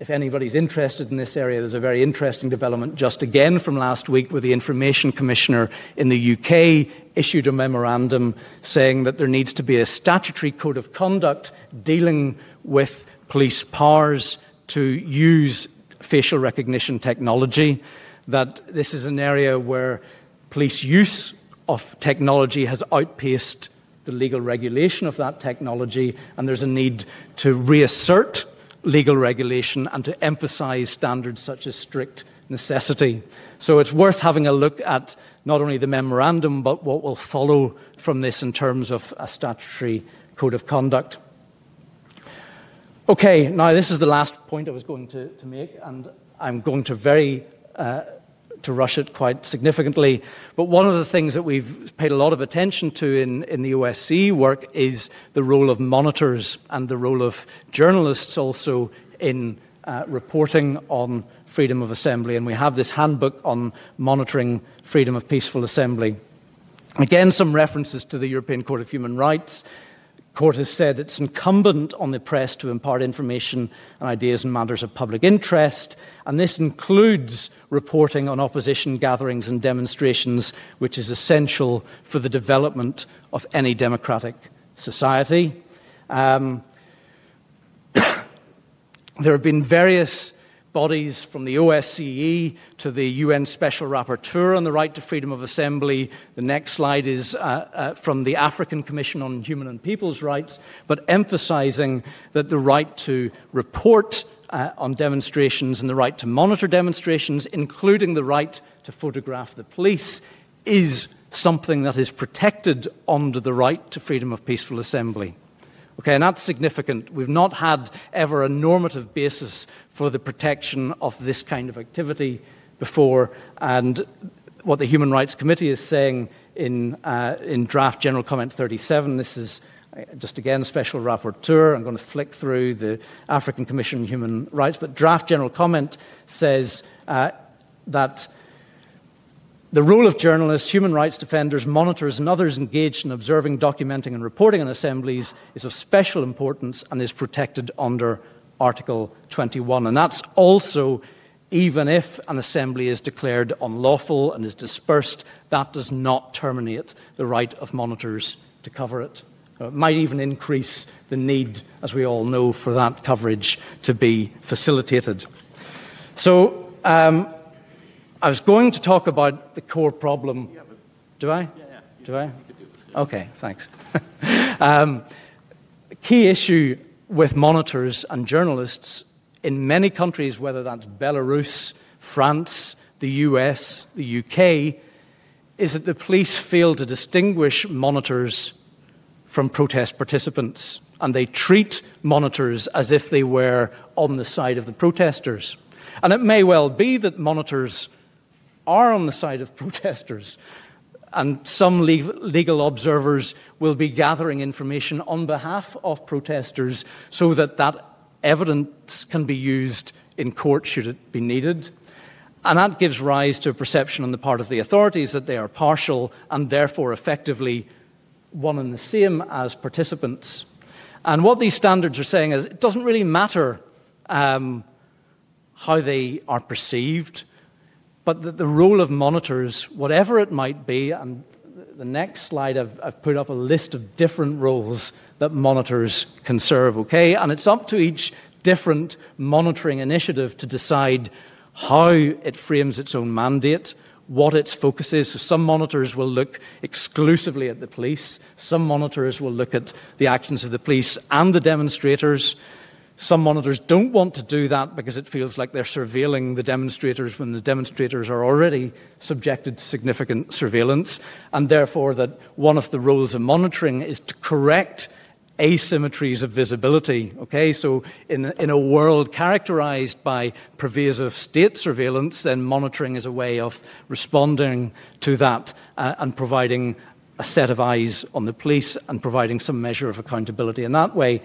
if anybody's interested in this area, there's a very interesting development just again from last week where the Information Commissioner in the UK issued a memorandum saying that there needs to be a statutory code of conduct dealing with police powers to use facial recognition technology, that this is an area where police use of technology has outpaced the legal regulation of that technology, and there's a need to reassert legal regulation and to emphasize standards such as strict necessity. So it's worth having a look at not only the memorandum, but what will follow from this in terms of a statutory code of conduct. Okay, now this is the last point I was going to, to make, and I'm going to very uh, to rush it quite significantly. But one of the things that we've paid a lot of attention to in, in the OSCE work is the role of monitors and the role of journalists also in uh, reporting on freedom of assembly. And we have this handbook on monitoring freedom of peaceful assembly. Again, some references to the European Court of Human Rights court has said it's incumbent on the press to impart information and ideas in matters of public interest, and this includes reporting on opposition gatherings and demonstrations, which is essential for the development of any democratic society. Um, there have been various bodies from the OSCE to the UN Special Rapporteur on the right to freedom of assembly. The next slide is uh, uh, from the African Commission on Human and People's Rights, but emphasizing that the right to report uh, on demonstrations and the right to monitor demonstrations, including the right to photograph the police, is something that is protected under the right to freedom of peaceful assembly. Okay, and that's significant. We've not had ever a normative basis for the protection of this kind of activity before. And what the Human Rights Committee is saying in, uh, in draft General Comment 37, this is uh, just again, special rapporteur. I'm going to flick through the African Commission on Human Rights, but draft general comment says uh, that the role of journalists, human rights defenders, monitors, and others engaged in observing, documenting, and reporting on assemblies is of special importance and is protected under Article 21. And that's also even if an assembly is declared unlawful and is dispersed, that does not terminate the right of monitors to cover it. Uh, it might even increase the need, as we all know, for that coverage to be facilitated. So, um, I was going to talk about the core problem. Yeah, do I? Yeah, yeah. Do I? Okay, thanks. um, key issue with monitors and journalists in many countries, whether that's Belarus, France, the US, the UK, is that the police fail to distinguish monitors from protest participants, and they treat monitors as if they were on the side of the protesters. And it may well be that monitors are on the side of protesters. And some legal observers will be gathering information on behalf of protesters so that that evidence can be used in court should it be needed. And that gives rise to a perception on the part of the authorities that they are partial and therefore effectively one and the same as participants. And what these standards are saying is it doesn't really matter um, how they are perceived, but that the role of monitors, whatever it might be, and the next slide I've, I've put up a list of different roles that monitors can serve, okay? And it's up to each different monitoring initiative to decide how it frames its own mandate, what its focus is. So some monitors will look exclusively at the police, some monitors will look at the actions of the police and the demonstrators. Some monitors don't want to do that because it feels like they're surveilling the demonstrators when the demonstrators are already subjected to significant surveillance, and therefore that one of the roles of monitoring is to correct asymmetries of visibility. Okay, so in, in a world characterized by pervasive state surveillance, then monitoring is a way of responding to that uh, and providing a set of eyes on the police and providing some measure of accountability in that way.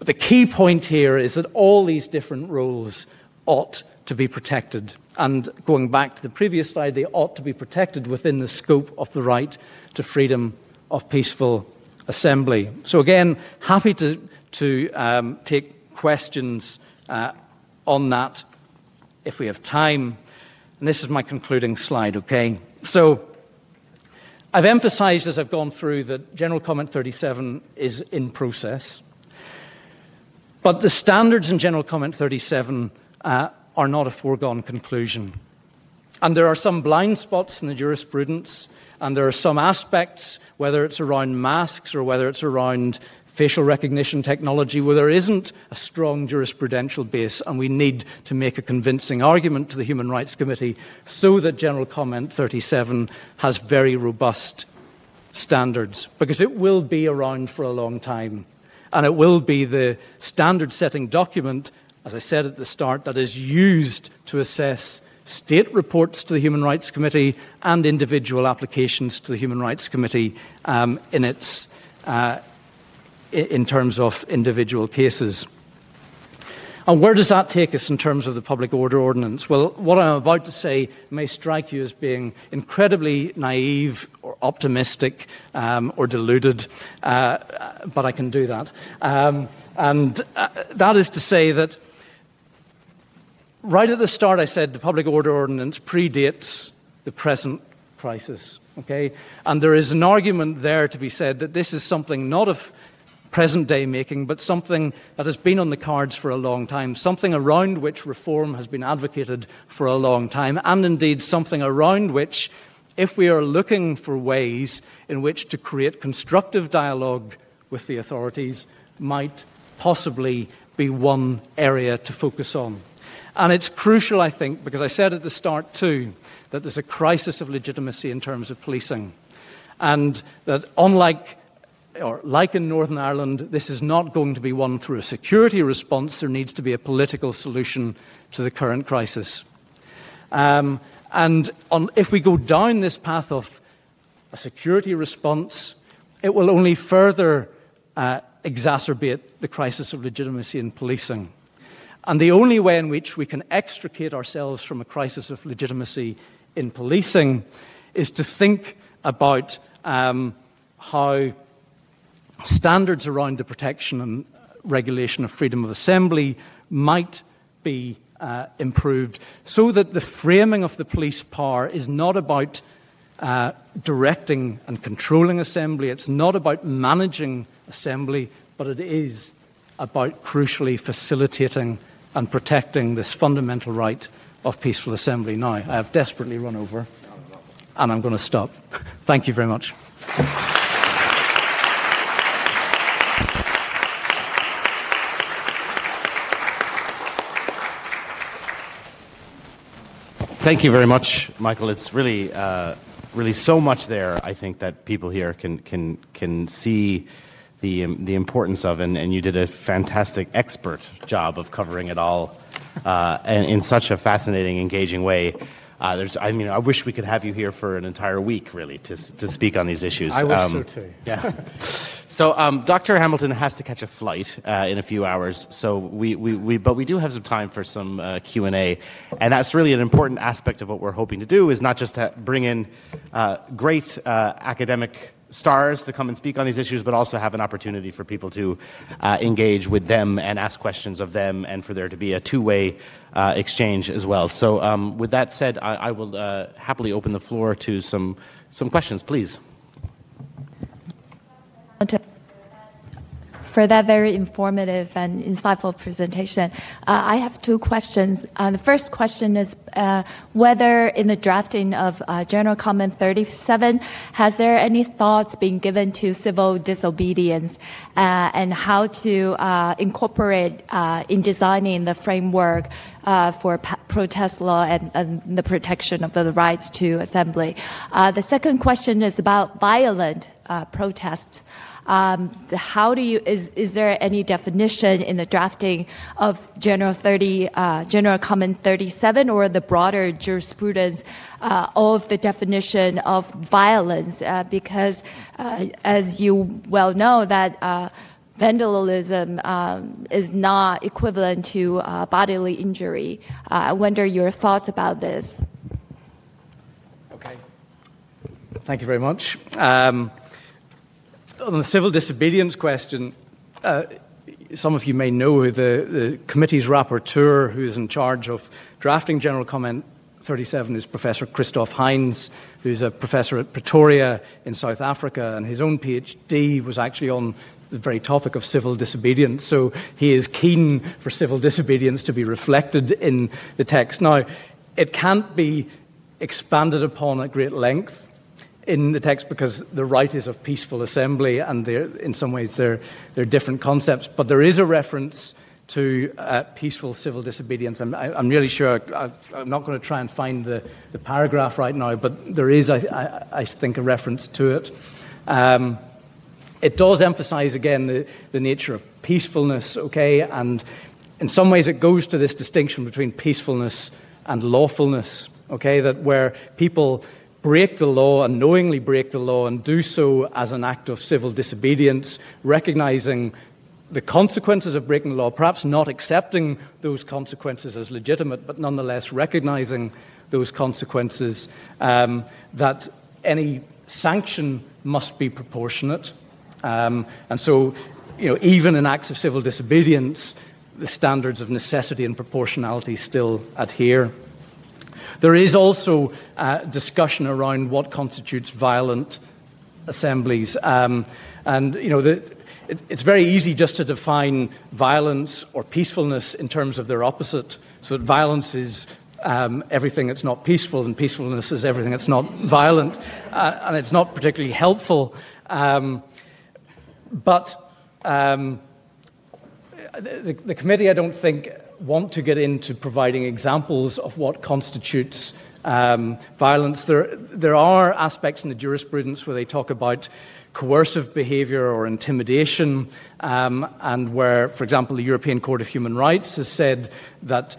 But the key point here is that all these different roles ought to be protected. And going back to the previous slide, they ought to be protected within the scope of the right to freedom of peaceful assembly. So, again, happy to, to um, take questions uh, on that if we have time. And this is my concluding slide, okay? So, I've emphasized as I've gone through that General Comment 37 is in process. But the standards in General Comment 37 uh, are not a foregone conclusion. And there are some blind spots in the jurisprudence and there are some aspects, whether it's around masks or whether it's around facial recognition technology, where there isn't a strong jurisprudential base, and we need to make a convincing argument to the Human Rights Committee so that General Comment 37 has very robust standards, because it will be around for a long time. And it will be the standard setting document, as I said at the start, that is used to assess state reports to the Human Rights Committee and individual applications to the Human Rights Committee um, in, its, uh, in terms of individual cases. And where does that take us in terms of the public order ordinance? Well, what I'm about to say may strike you as being incredibly naive or optimistic um, or deluded, uh, but I can do that. Um, and uh, that is to say that Right at the start, I said the public order ordinance predates the present crisis. Okay? And there is an argument there to be said that this is something not of present day making, but something that has been on the cards for a long time, something around which reform has been advocated for a long time, and indeed something around which, if we are looking for ways in which to create constructive dialogue with the authorities, might possibly be one area to focus on. And it's crucial, I think, because I said at the start too that there's a crisis of legitimacy in terms of policing. And that unlike or like in Northern Ireland, this is not going to be won through a security response. There needs to be a political solution to the current crisis. Um, and on, if we go down this path of a security response, it will only further uh, exacerbate the crisis of legitimacy in policing. And the only way in which we can extricate ourselves from a crisis of legitimacy in policing is to think about um, how standards around the protection and regulation of freedom of assembly might be uh, improved so that the framing of the police power is not about uh, directing and controlling assembly, it's not about managing assembly, but it is about crucially facilitating and protecting this fundamental right of peaceful assembly. Now, I have desperately run over, and I'm going to stop. Thank you very much. Thank you very much, Michael. It's really, uh, really so much there. I think that people here can can can see the, um, the importance of, and, and you did a fantastic expert job of covering it all uh, and in such a fascinating, engaging way. Uh, there's, I mean, I wish we could have you here for an entire week, really, to, to speak on these issues. I wish um, so too. Yeah. so, um, Dr. Hamilton has to catch a flight uh, in a few hours. So, we, we, we, but we do have some time for some uh, Q and A, and that's really an important aspect of what we're hoping to do. Is not just to bring in uh, great uh, academic stars to come and speak on these issues, but also have an opportunity for people to uh, engage with them and ask questions of them, and for there to be a two-way uh, exchange as well. So, um, with that said, I, I will happily open the floor to some some questions, please. For that very informative and insightful presentation. Uh, I have two questions. Uh, the first question is uh, whether in the drafting of uh, General Comment 37, has there any thoughts been given to civil disobedience uh, and how to uh, incorporate in designing the framework for protest law and, and, the protection of the rights to assembly? the second question is about violent protests. Um, how do you is is there any definition in the drafting of General 30 uh, General Comment 37 or the broader jurisprudence uh, of the definition of violence? Uh, because uh, as you well know that. Uh, vandalism um, is not equivalent to uh, bodily injury. I wonder your thoughts about this. Okay. Thank you very much. Um, on the civil disobedience question, uh, some of you may know the, the committee's rapporteur who is in charge of drafting General Comment 37 is Professor Christof Heyns, who's a professor at Pretoria in South Africa, and his own PhD was actually on the very topic of civil disobedience. So he is keen for civil disobedience to be reflected in the text. Now, it can't be expanded upon at great length in the text because the right is of peaceful assembly, and in some ways they're, they're different concepts. But there is a reference to uh, peaceful civil disobedience. I'm, I, am really sure I, am not going to try and find the, the paragraph right now, but there is, I, I, I think, a reference to it. Um, it does emphasize again the, the nature of peacefulness, okay, and in some ways it goes to this distinction between peacefulness and lawfulness, okay, that where people break the law and knowingly break the law and do so as an act of civil disobedience, recognizing the consequences of breaking the law, perhaps not accepting those consequences as legitimate, but nonetheless recognizing those consequences, um, that any sanction must be proportionate. Um, and so, you know, even in acts of civil disobedience, the standards of necessity and proportionality still adhere. There is also uh, discussion around what constitutes violent assemblies. Um, and, you know, the, it, it's very easy just to define violence or peacefulness in terms of their opposite. So that violence is um, everything that's not peaceful, and peacefulness is everything that's not violent. Uh, and it's not particularly helpful. Um, but um, the, the, committee, I don't think, want to get into providing examples of what constitutes um, violence. There, there are aspects in the jurisprudence where they talk about coercive behaviour or intimidation, um, and where, for example, the European Court of Human Rights has said that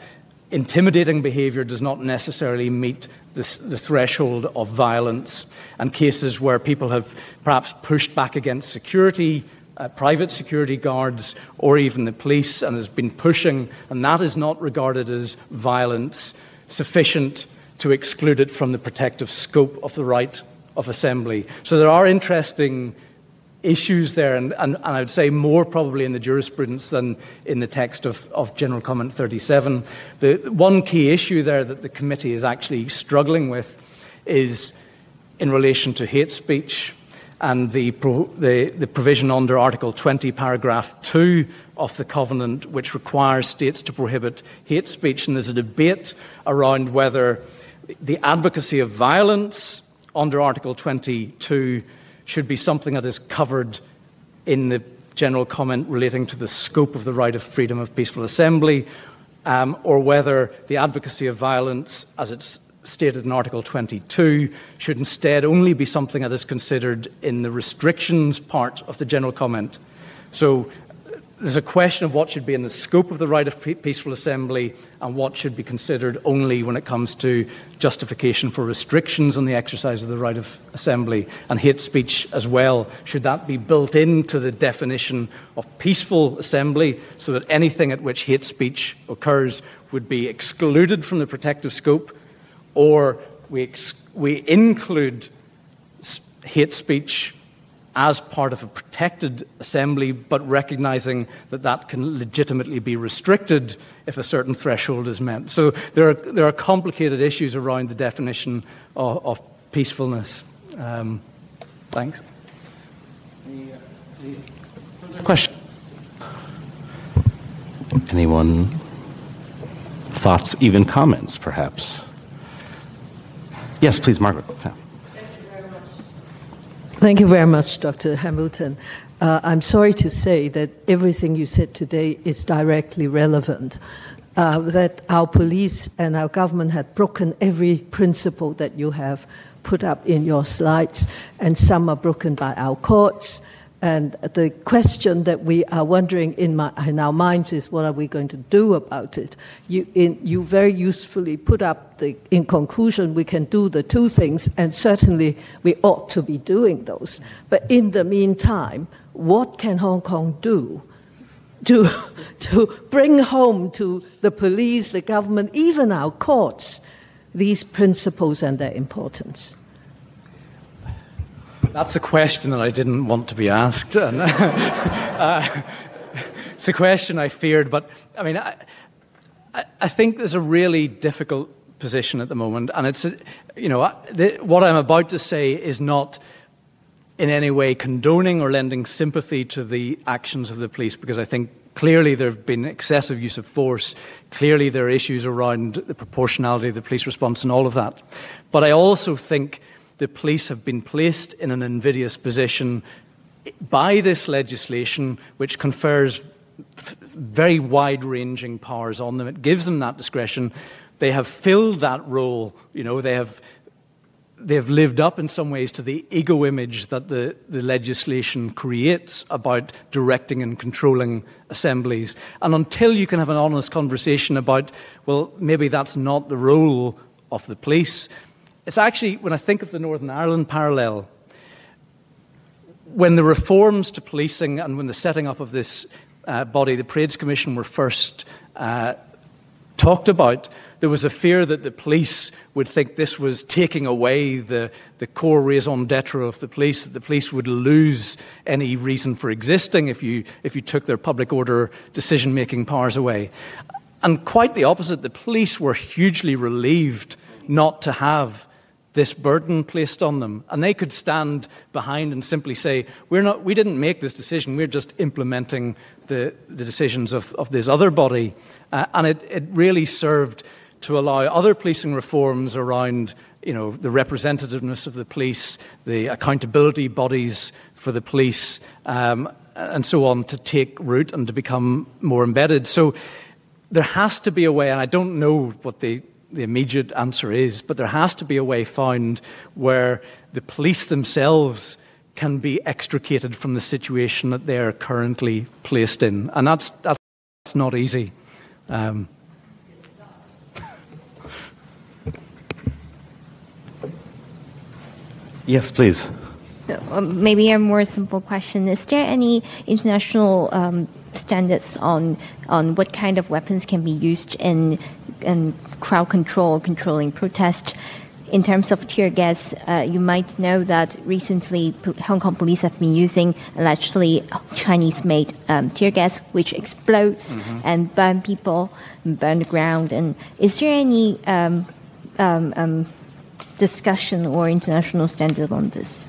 intimidating behaviour does not necessarily meet the, the, threshold of violence, and cases where people have perhaps pushed back against security uh, private security guards or even the police and has been pushing, and that is not regarded as violence sufficient to exclude it from the protective scope of the right of assembly. So there are interesting issues there, and, and, and, I would say more probably in the jurisprudence than in the text of, of General Comment 37. The one key issue there that the committee is actually struggling with is in relation to hate speech and the, pro, the, the provision under Article 20, paragraph 2 of the Covenant, which requires states to prohibit hate speech. And there's a debate around whether the advocacy of violence under Article 22 should be something that is covered in the general comment relating to the scope of the right of freedom of peaceful assembly, um, or whether the advocacy of violence, as it's stated in Article 22 should instead only be something that is considered in the restrictions part of the general comment. So uh, there's a question of what should be in the scope of the right of peaceful assembly and what should be considered only when it comes to justification for restrictions on the exercise of the right of assembly and hate speech as well. Should that be built into the definition of peaceful assembly so that anything at which hate speech occurs would be excluded from the protective scope? Or we, ex- we include hate speech as part of a protected assembly, but recognizing that that can legitimately be restricted if a certain threshold is met. So there are, there are complicated issues around the definition of, of peacefulness. Um, thanks. Uh, question? Anyone? Thoughts, even comments, perhaps? Yes, please, Margaret. Yeah. Thank you very much, Dr. Hamilton. Uh, I'm sorry to say that everything you said today is directly relevant. Uh, that our police and our government had broken every principle that you have put up in your slides, and some are broken by our courts, and the question that we are wondering in, my, in, our minds is what are we going to do about it? You, in, you very usefully put up the, in conclusion, we can do the two things, and certainly we ought to be doing those. But in the meantime, what can Hong Kong do to, to bring home to the police, the government, even our courts, these principles and their importance? That's a question that I didn't want to be asked. And, uh, it's a question I feared, but I mean, I, I think there's a really difficult position at the moment, and it's, you know, what I'm about to say is not in any way condoning or lending sympathy to the actions of the police, because I think clearly there have been excessive use of force. Clearly there are issues around the proportionality of the police response and all of that. But I also think the police have been placed in an invidious position by this legislation, which confers very wide ranging powers on them. It gives them that discretion. They have filled that role. You know, they have, they have lived up in some ways to the ego image that the, the legislation creates about directing and controlling assemblies. And until you can have an honest conversation about, well, maybe that's not the role of the police, it's actually, when I think of the Northern Ireland parallel, when the reforms to policing and when the setting up of this uh, body, the Parades Commission, were first uh, talked about, there was a fear that the police would think this was taking away the, the core raison d'etre of the police, that the police would lose any reason for existing if you, if you took their public order decision making powers away. And quite the opposite, the police were hugely relieved not to have this burden placed on them. And they could stand behind and simply say, we're not, we didn't make this decision, we're just implementing the, the decisions of, of this other body. Uh, and it, it really served to allow other policing reforms around you know, the representativeness of the police, the accountability bodies for the police, um, and so on to take root and to become more embedded. So there has to be a way, and I don't know what the the immediate answer is, but there has to be a way found where the police themselves can be extricated from the situation that they are currently placed in. And that's, that's not easy. Um, yes, please. Um, maybe a more simple question. Is there any international um, standards on on what kind of weapons can be used in in crowd control, controlling protest. In terms of tear gas, uh, you might know that recently Hong Kong police have been using allegedly Chinese-made um, tear gas, which explodes mm-hmm. and burn people, and burn the ground. And is there any um, um, um discussion or international standard on this?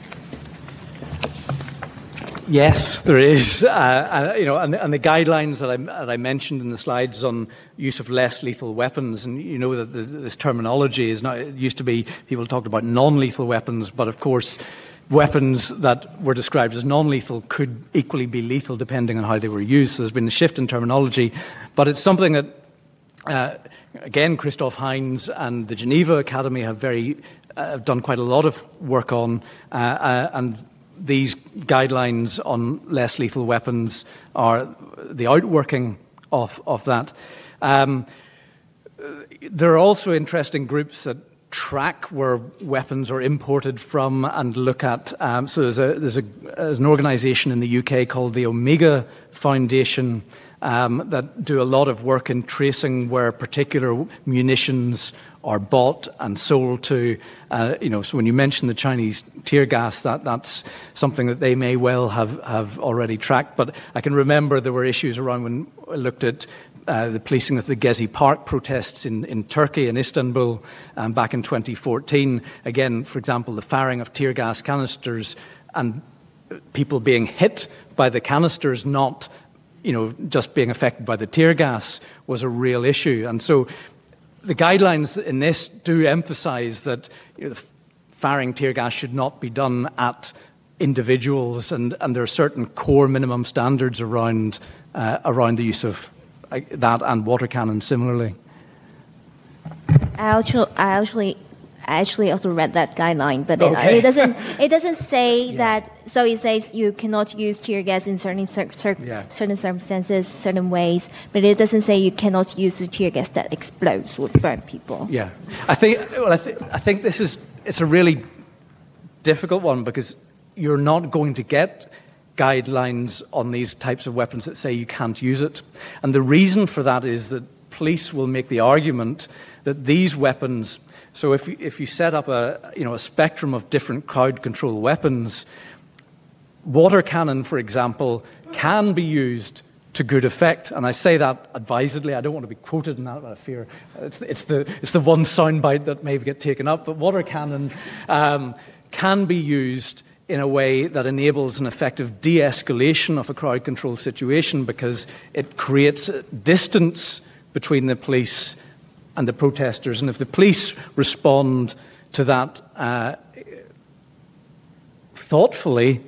Yes, there is. Uh, you know, and, and, the guidelines that I, that I, mentioned in the slides on use of less lethal weapons, and you know that the, this terminology is not. It used to be people talked about non-lethal weapons, but of course, weapons that were described as non-lethal could equally be lethal depending on how they were used. So there's been a shift in terminology, but it's something that. Uh, again, Christof Heyns and the Geneva Academy have very uh, have done quite a lot of work on, uh, uh and these guidelines on less lethal weapons are the outworking of, of that. Um, there are also interesting groups that track where weapons are imported from and look at. Um, so there's, a, there's, a, there's, an organisation in the UK called the Omega Foundation, um, that do a lot of work in tracing where particular munitions are bought and sold to. Uh, you know, so when you mention the Chinese tear gas, that, that's something that they may well have, have already tracked. But I can remember there were issues around when I looked at uh, the policing of the Gezi Park protests in, in Turkey, in Istanbul, um, back in 2014. Again, for example, the firing of tear gas canisters and people being hit by the canisters, not you know, just being affected by the tear gas was a real issue. And so the guidelines in this do emphasize that you know, firing tear gas should not be done at individuals, and, and there are certain core minimum standards around, uh, around the use of uh, that and water cannons similarly. I actually, I actually I actually also read that guideline, but it, uh, okay. it doesn't. It doesn't say yeah. that. So it says you cannot use tear gas in certain cir- cir- yeah. certain circumstances, certain ways. But it doesn't say you cannot use the tear gas that explodes or burn people. Yeah, I think. Well, I, th- I think this is. It's a really difficult one because you're not going to get guidelines on these types of weapons that say you can't use it, and the reason for that is that police will make the argument that these weapons so if you, if you set up a, you know, a spectrum of different crowd control weapons, water cannon, for example, can be used to good effect. And I say that advisedly. I don't want to be quoted in that, but I fear it's, it's, the, it's the one soundbite that may get taken up. But water cannon um, can be used in a way that enables an effective de escalation of a crowd control situation because it creates distance between the police and the protesters. And if the police respond to that uh, thoughtfully,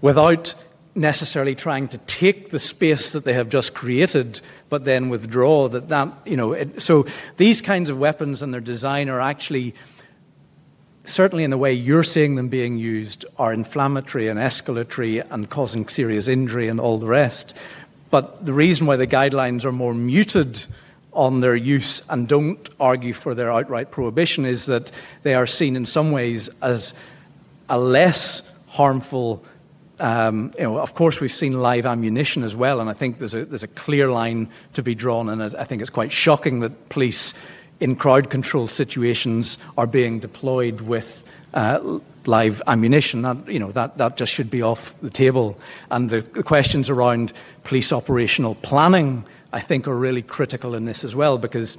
without necessarily trying to take the space that they have just created, but then withdraw that that you know. It, so these kinds of weapons and their design are actually. Certainly, in the way you're seeing them being used, are inflammatory and escalatory and causing serious injury and all the rest. But the reason why the guidelines are more muted on their use and don't argue for their outright prohibition is that they are seen in some ways as a less harmful. Um, you know, of course, we've seen live ammunition as well, and I think there's a, there's a clear line to be drawn, and I think it's quite shocking that police in crowd control situations are being deployed with uh, live ammunition. That, you know, that, that just should be off the table. And the questions around police operational planning I think are really critical in this as well because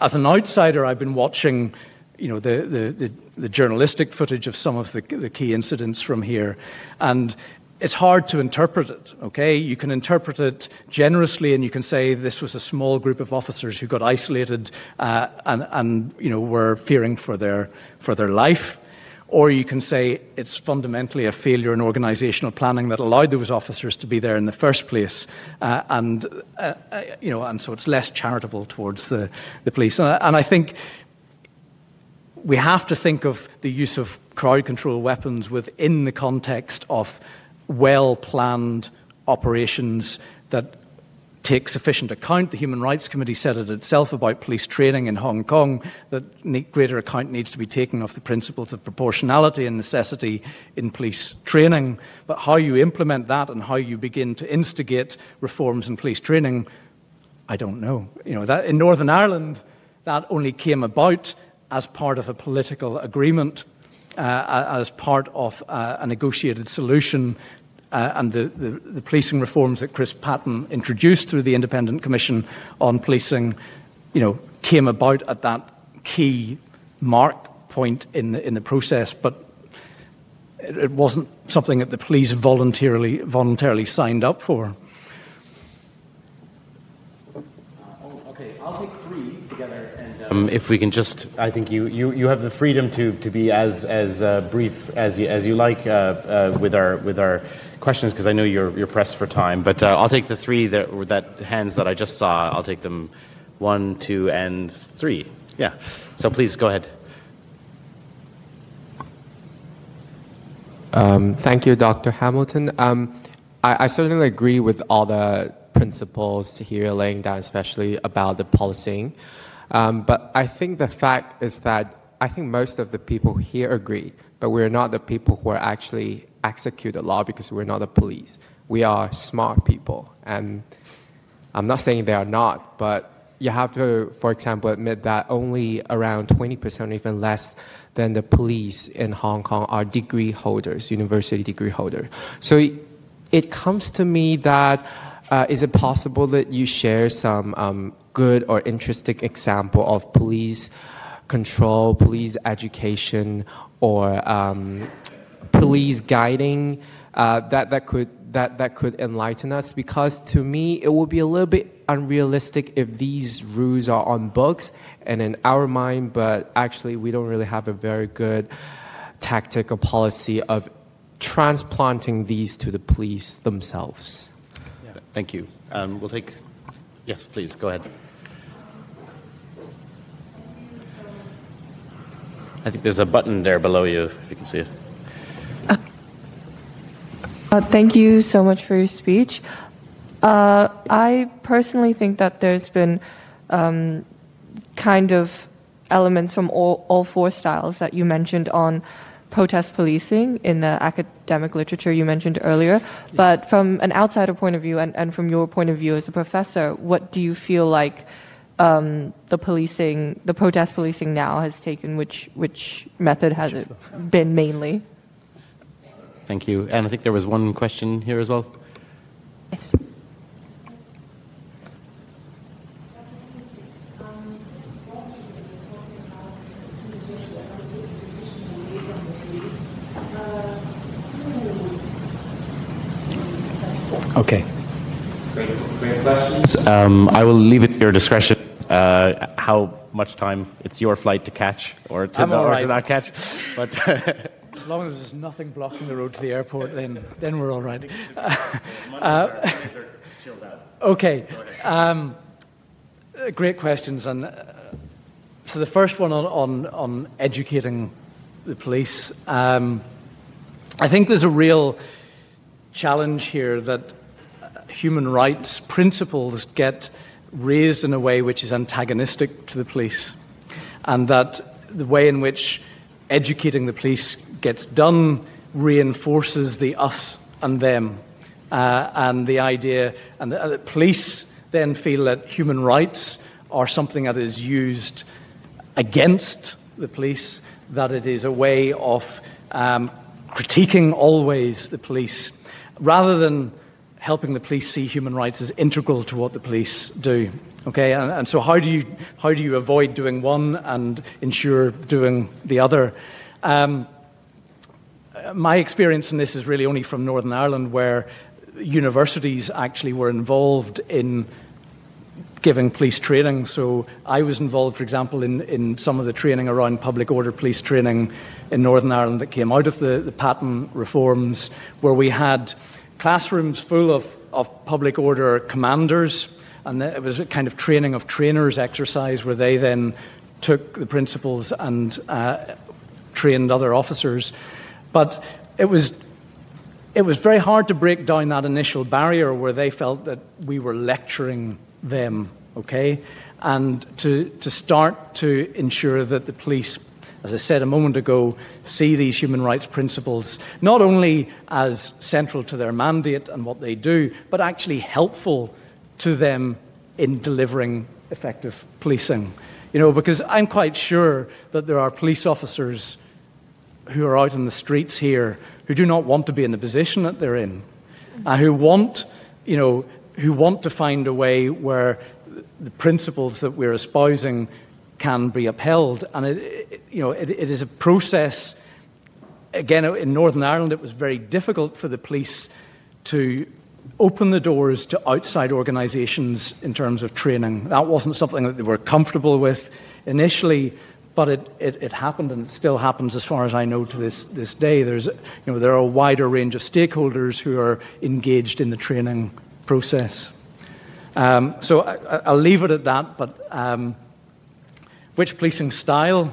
as an outsider, I've been watching you know, the, the, the, the journalistic footage of some of the, the key incidents from here. And it's hard to interpret it, okay? You can interpret it generously and you can say this was a small group of officers who got isolated uh, and, and, you know, were fearing for their, for their life. Or you can say it's fundamentally a failure in organisational planning that allowed those officers to be there in the first place, uh, and uh, uh, you know, and so it's less charitable towards the, the police. And, and I think we have to think of the use of crowd control weapons within the context of well planned operations that take sufficient account. The Human Rights Committee said it itself about police training in Hong Kong that greater account needs to be taken of the principles of proportionality and necessity in police training. But how you implement that and how you begin to instigate reforms in police training, I don't know. You know that in Northern Ireland, that only came about as part of a political agreement. Uh, as part of uh, a negotiated solution uh, and the, the, the, policing reforms that Chris Patten introduced through the Independent Commission on Policing, you know, came about at that key mark point in the, in the process, but it, it wasn't something that the police voluntarily, voluntarily signed up for. Um, if we can just, I think you, you, you have the freedom to, to be as, as uh, brief as you, as you like uh, uh, with, our, with our questions because I know you're, you're pressed for time. But uh, I'll take the three that, that hands that I just saw. I'll take them one, two, and three. Yeah. So please go ahead. Um, thank you, Dr. Hamilton. Um, I, I, certainly agree with all the principles here laying down, especially about the policing. Um, but I think the fact is that I think most of the people here agree, but we're not the people who are actually execute the law because we're not the police. We are smart people. And I'm not saying they are not, but you have to, for example, admit that only around 20%, even less than the police in Hong Kong are degree holders, university degree holders. So it, comes to me that uh, is it possible that you share some um, good or interesting example of police control, police education, or um, police guiding uh, that, that could that, that could enlighten us because to me it would be a little bit unrealistic if these rules are on books and in our mind but actually we don't really have a very good tactical policy of transplanting these to the police themselves yeah. thank you um, we'll take yes please go ahead i think there's a button there below you if you can see it uh, thank you so much for your speech. Uh, I personally think that there's been um, kind of elements from all, all four styles that you mentioned on protest policing in the academic literature you mentioned earlier. But from an outsider point of view and, and from your point of view as a professor, what do you feel like um, the policing, the protest policing now has taken? Which, which method has it been mainly? Thank you. And I think there was one question here as well. Yes. Okay. Great, great questions. Um, I will leave it to your discretion uh, how much time it's your flight to catch or to, or right. to not catch. But As long as there's nothing blocking the road to the airport, then, then we're all right. Uh, okay. Um, great questions. And uh, so the first one on, on, on educating the police. Um, I think there's a real challenge here that human rights principles get raised in a way which is antagonistic to the police, and that the way in which educating the police gets done reinforces the us and them. Uh, and the idea, and the, uh, the police then feel that human rights are something that is used against the police, that it is a way of um, critiquing always the police, rather than helping the police see human rights as integral to what the police do. Okay, and, and so how do you how do you avoid doing one and ensure doing the other? Um, my experience in this is really only from Northern Ireland, where universities actually were involved in giving police training. So I was involved, for example, in, in some of the training around public order police training in Northern Ireland that came out of the, the Patten reforms, where we had classrooms full of, of public order commanders. And it was a kind of training of trainers exercise where they then took the principles and uh, trained other officers. But it was, it was very hard to break down that initial barrier where they felt that we were lecturing them, okay? And to, to start to ensure that the police, as I said a moment ago, see these human rights principles not only as central to their mandate and what they do, but actually helpful to them in delivering effective policing. You know, because I'm quite sure that there are police officers who are out in the streets here who do not want to be in the position that they're in, and who want, you know, who want to find a way where the principles that we're espousing can be upheld. And it, it you know, it, it is a process. Again, in Northern Ireland, it was very difficult for the police to open the doors to outside organisations in terms of training. That wasn't something that they were comfortable with initially, but it, it, it, happened and it still happens as far as I know to this, this day. There's, you know, there are a wider range of stakeholders who are engaged in the training process. Um, so I, will leave it at that, but um, which policing style?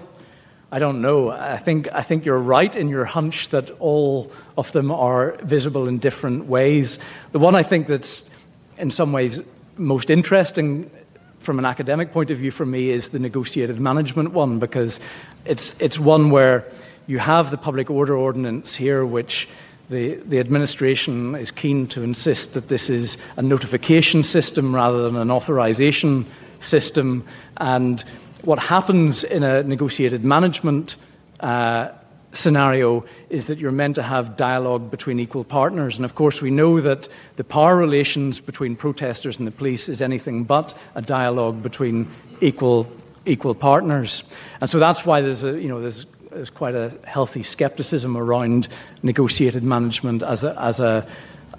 I don't know. I think, I think you're right in your hunch that all of them are visible in different ways. The one I think that's in some ways most interesting from an academic point of view for me is the negotiated management one because it's, it's one where you have the public order ordinance here, which the, the administration is keen to insist that this is a notification system rather than an authorization system. And what happens in a negotiated management uh, scenario is that you're meant to have dialogue between equal partners. And of course, we know that the power relations between protesters and the police is anything but a dialogue between equal, equal partners. And so that's why there's, a, you know, there's, there's quite a healthy skepticism around negotiated management as a, as a,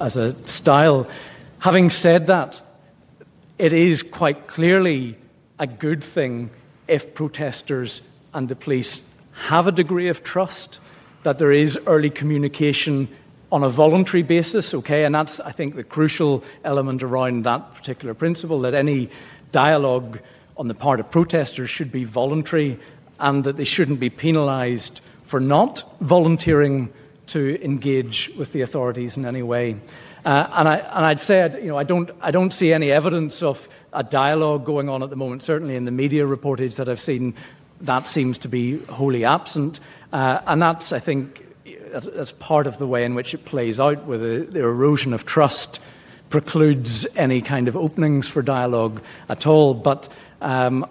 as a style. Having said that, it is quite clearly a good thing if protesters and the police have a degree of trust, that there is early communication on a voluntary basis, okay? And that's, I think, the crucial element around that particular principle that any dialogue on the part of protesters should be voluntary and that they shouldn't be penalised for not volunteering to engage with the authorities in any way. Uh, and, I, and I'd say, you know, I don't, I don't see any evidence of a dialogue going on at the moment. Certainly in the media reportage that I've seen, that seems to be wholly absent. Uh, and that's, I think, that's part of the way in which it plays out, where the, the erosion of trust precludes any kind of openings for dialogue at all. But um,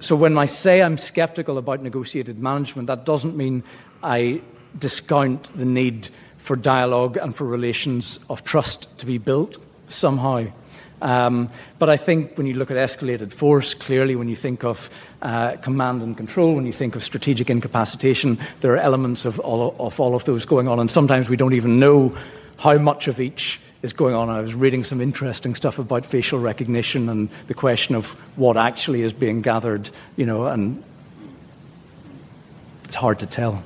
so when I say I'm skeptical about negotiated management, that doesn't mean I discount the need for dialogue and for relations of trust to be built somehow. Um, but I think when you look at escalated force, clearly when you think of uh, command and control, when you think of strategic incapacitation, there are elements of all, of all of those going on. And sometimes we don't even know how much of each is going on. I was reading some interesting stuff about facial recognition and the question of what actually is being gathered, you know, and it's hard to tell.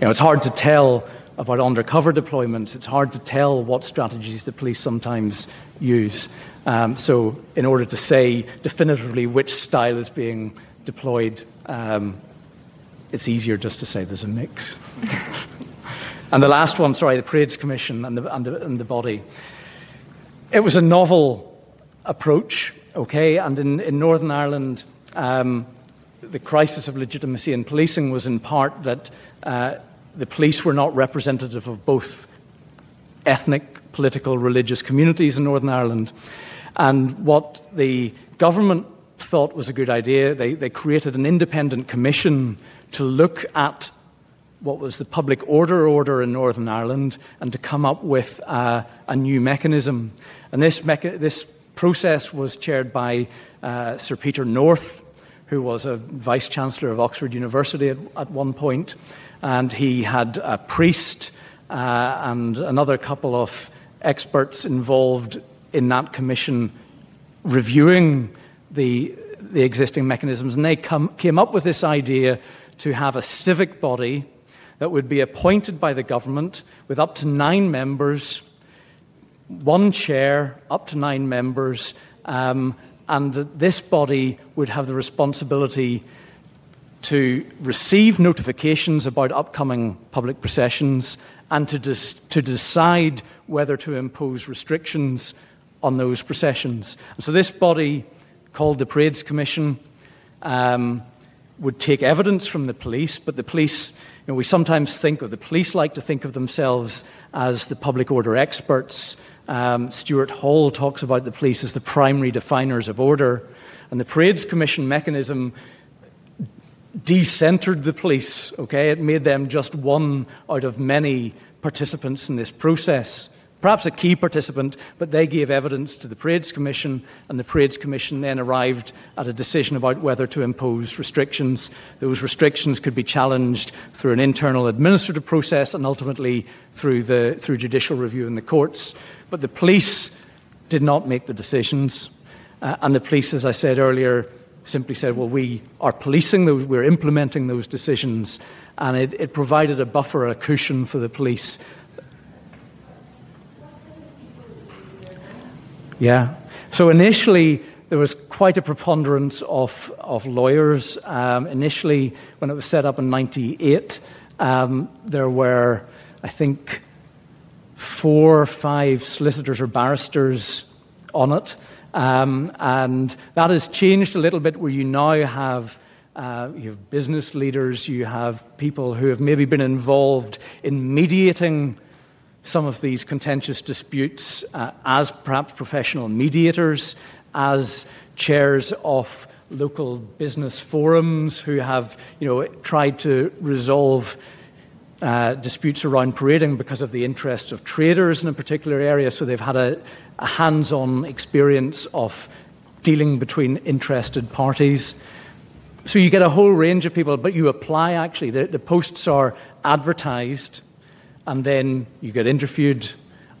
You know, it's hard to tell about undercover deployments. It's hard to tell what strategies the police sometimes use. Um, so, in order to say definitively which style is being deployed, um, it's easier just to say there's a mix. and the last one, sorry, the Parades Commission and the, and the, and the body. It was a novel approach, okay, and in, in Northern Ireland, um, the crisis of legitimacy in policing was in part that uh, the police were not representative of both ethnic, political, religious communities in Northern Ireland. And what the government thought was a good idea, they, they created an independent commission to look at what was the public order order in Northern Ireland and to come up with uh, a new mechanism. And this, mecha- this process was chaired by uh, Sir Peter North, who was a vice chancellor of Oxford University at, at one point, and he had a priest uh, and another couple of experts involved in that commission reviewing the, the existing mechanisms, and they come, came up with this idea to have a civic body that would be appointed by the government with up to nine members, one chair, up to nine members, um, and that this body would have the responsibility to receive notifications about upcoming public processions and to, to decide whether to impose restrictions on those processions. And so, this body, called the Parades Commission, um, would take evidence from the police, but the police, you know, we sometimes think, or the police like to think of themselves as the public order experts. Um, Stuart Hall talks about the police as the primary definers of order. And the Parades Commission mechanism decentered the police, okay? It made them just one out of many participants in this process. Perhaps a key participant, but they gave evidence to the Parades Commission, and the Parades Commission then arrived at a decision about whether to impose restrictions. Those restrictions could be challenged through an internal administrative process and ultimately through, the, through judicial review in the courts. But the police did not make the decisions, uh, and the police, as I said earlier, simply said, well, we are policing those, we're implementing those decisions, and it, it provided a buffer, a cushion for the police. Yeah. So initially, there was quite a preponderance of, of lawyers. Um, initially, when it was set up in 98, um, there were, I think, four or five solicitors or barristers on it. Um, and that has changed a little bit where you now have uh, you have business leaders, you have people who have maybe been involved in mediating some of these contentious disputes uh, as perhaps professional mediators, as chairs of local business forums who have you know, tried to resolve uh, disputes around parading because of the interests of traders in a particular area. So they've had a, a hands on experience of dealing between interested parties. So you get a whole range of people, but you apply actually. The, the posts are advertised, and then you get interviewed.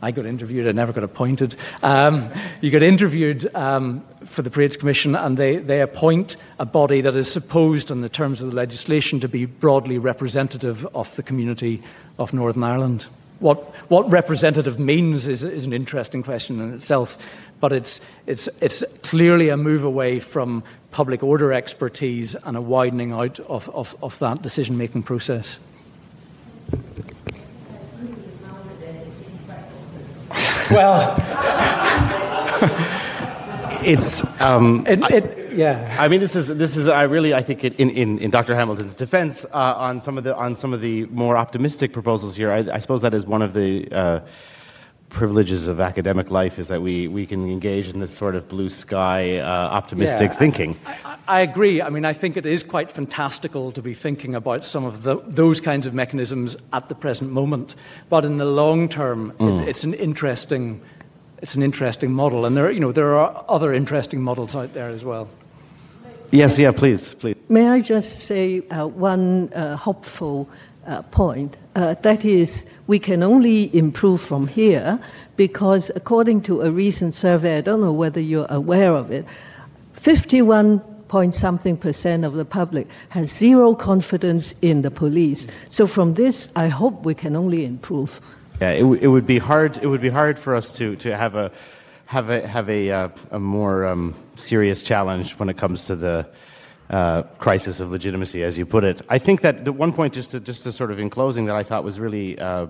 I got interviewed, I never got appointed. Um, you get interviewed um, for the Parades Commission, and they, they appoint a body that is supposed, in the terms of the legislation, to be broadly representative of the community of Northern Ireland. What, what representative means is, is an interesting question in itself but it's, it's, it's clearly a move away from public order expertise and a widening out of, of, of that decision making process. Well, it's um, it, it, yeah. I mean, this is this is. I really, I think, in, in, in Dr. Hamilton's defense, uh, on some of the on some of the more optimistic proposals here, I, I suppose that is one of the. Uh, privileges of academic life is that we, we can engage in this sort of blue sky, uh, optimistic yeah, thinking. I, I, I, agree. I mean, I think it is quite fantastical to be thinking about some of the, those kinds of mechanisms at the present moment. But in the long term, mm. it, it's an interesting, it's an interesting model, and there, you know, there are other interesting models out there as well. Yes, yeah, please, please. May I just say uh, one uh, hopeful uh, point? Uh, that is, we can only improve from here because, according to a recent survey, I don't know whether you're aware of it, 51 point something percent of the public has zero confidence in the police. So, from this, I hope we can only improve. Yeah, it, it would be hard. It would be hard for us to, to have a have a have a, uh, a more um, serious challenge when it comes to the uh, crisis of legitimacy, as you put it. I think that the one point, just to, just to sort of in closing, that I thought was really uh,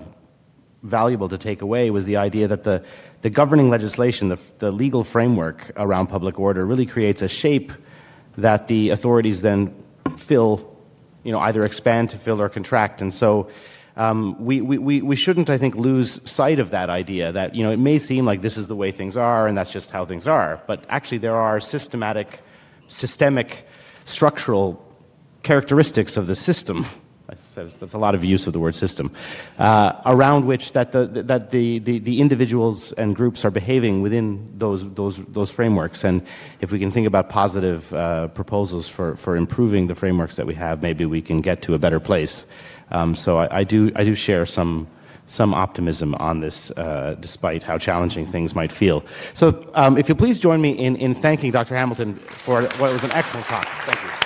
valuable to take away was the idea that the, the governing legislation, the, the legal framework around public order, really creates a shape that the authorities then fill, you know, either expand to fill or contract. And so um, we, we, we shouldn't, I think, lose sight of that idea that, you know, it may seem like this is the way things are and that's just how things are, but actually there are systematic, systemic structural characteristics of the system. That's a lot of use of the word system, uh, around which that, the, that the, the, the, individuals and groups are behaving within those, those, those frameworks. And if we can think about positive uh, proposals for, for improving the frameworks that we have, maybe we can get to a better place. Um, so I, I, do, I do share some, some optimism on this, uh, despite how challenging things might feel. So, um, if you'll please join me in, in thanking Dr. Hamilton for what was an excellent talk. Thank you.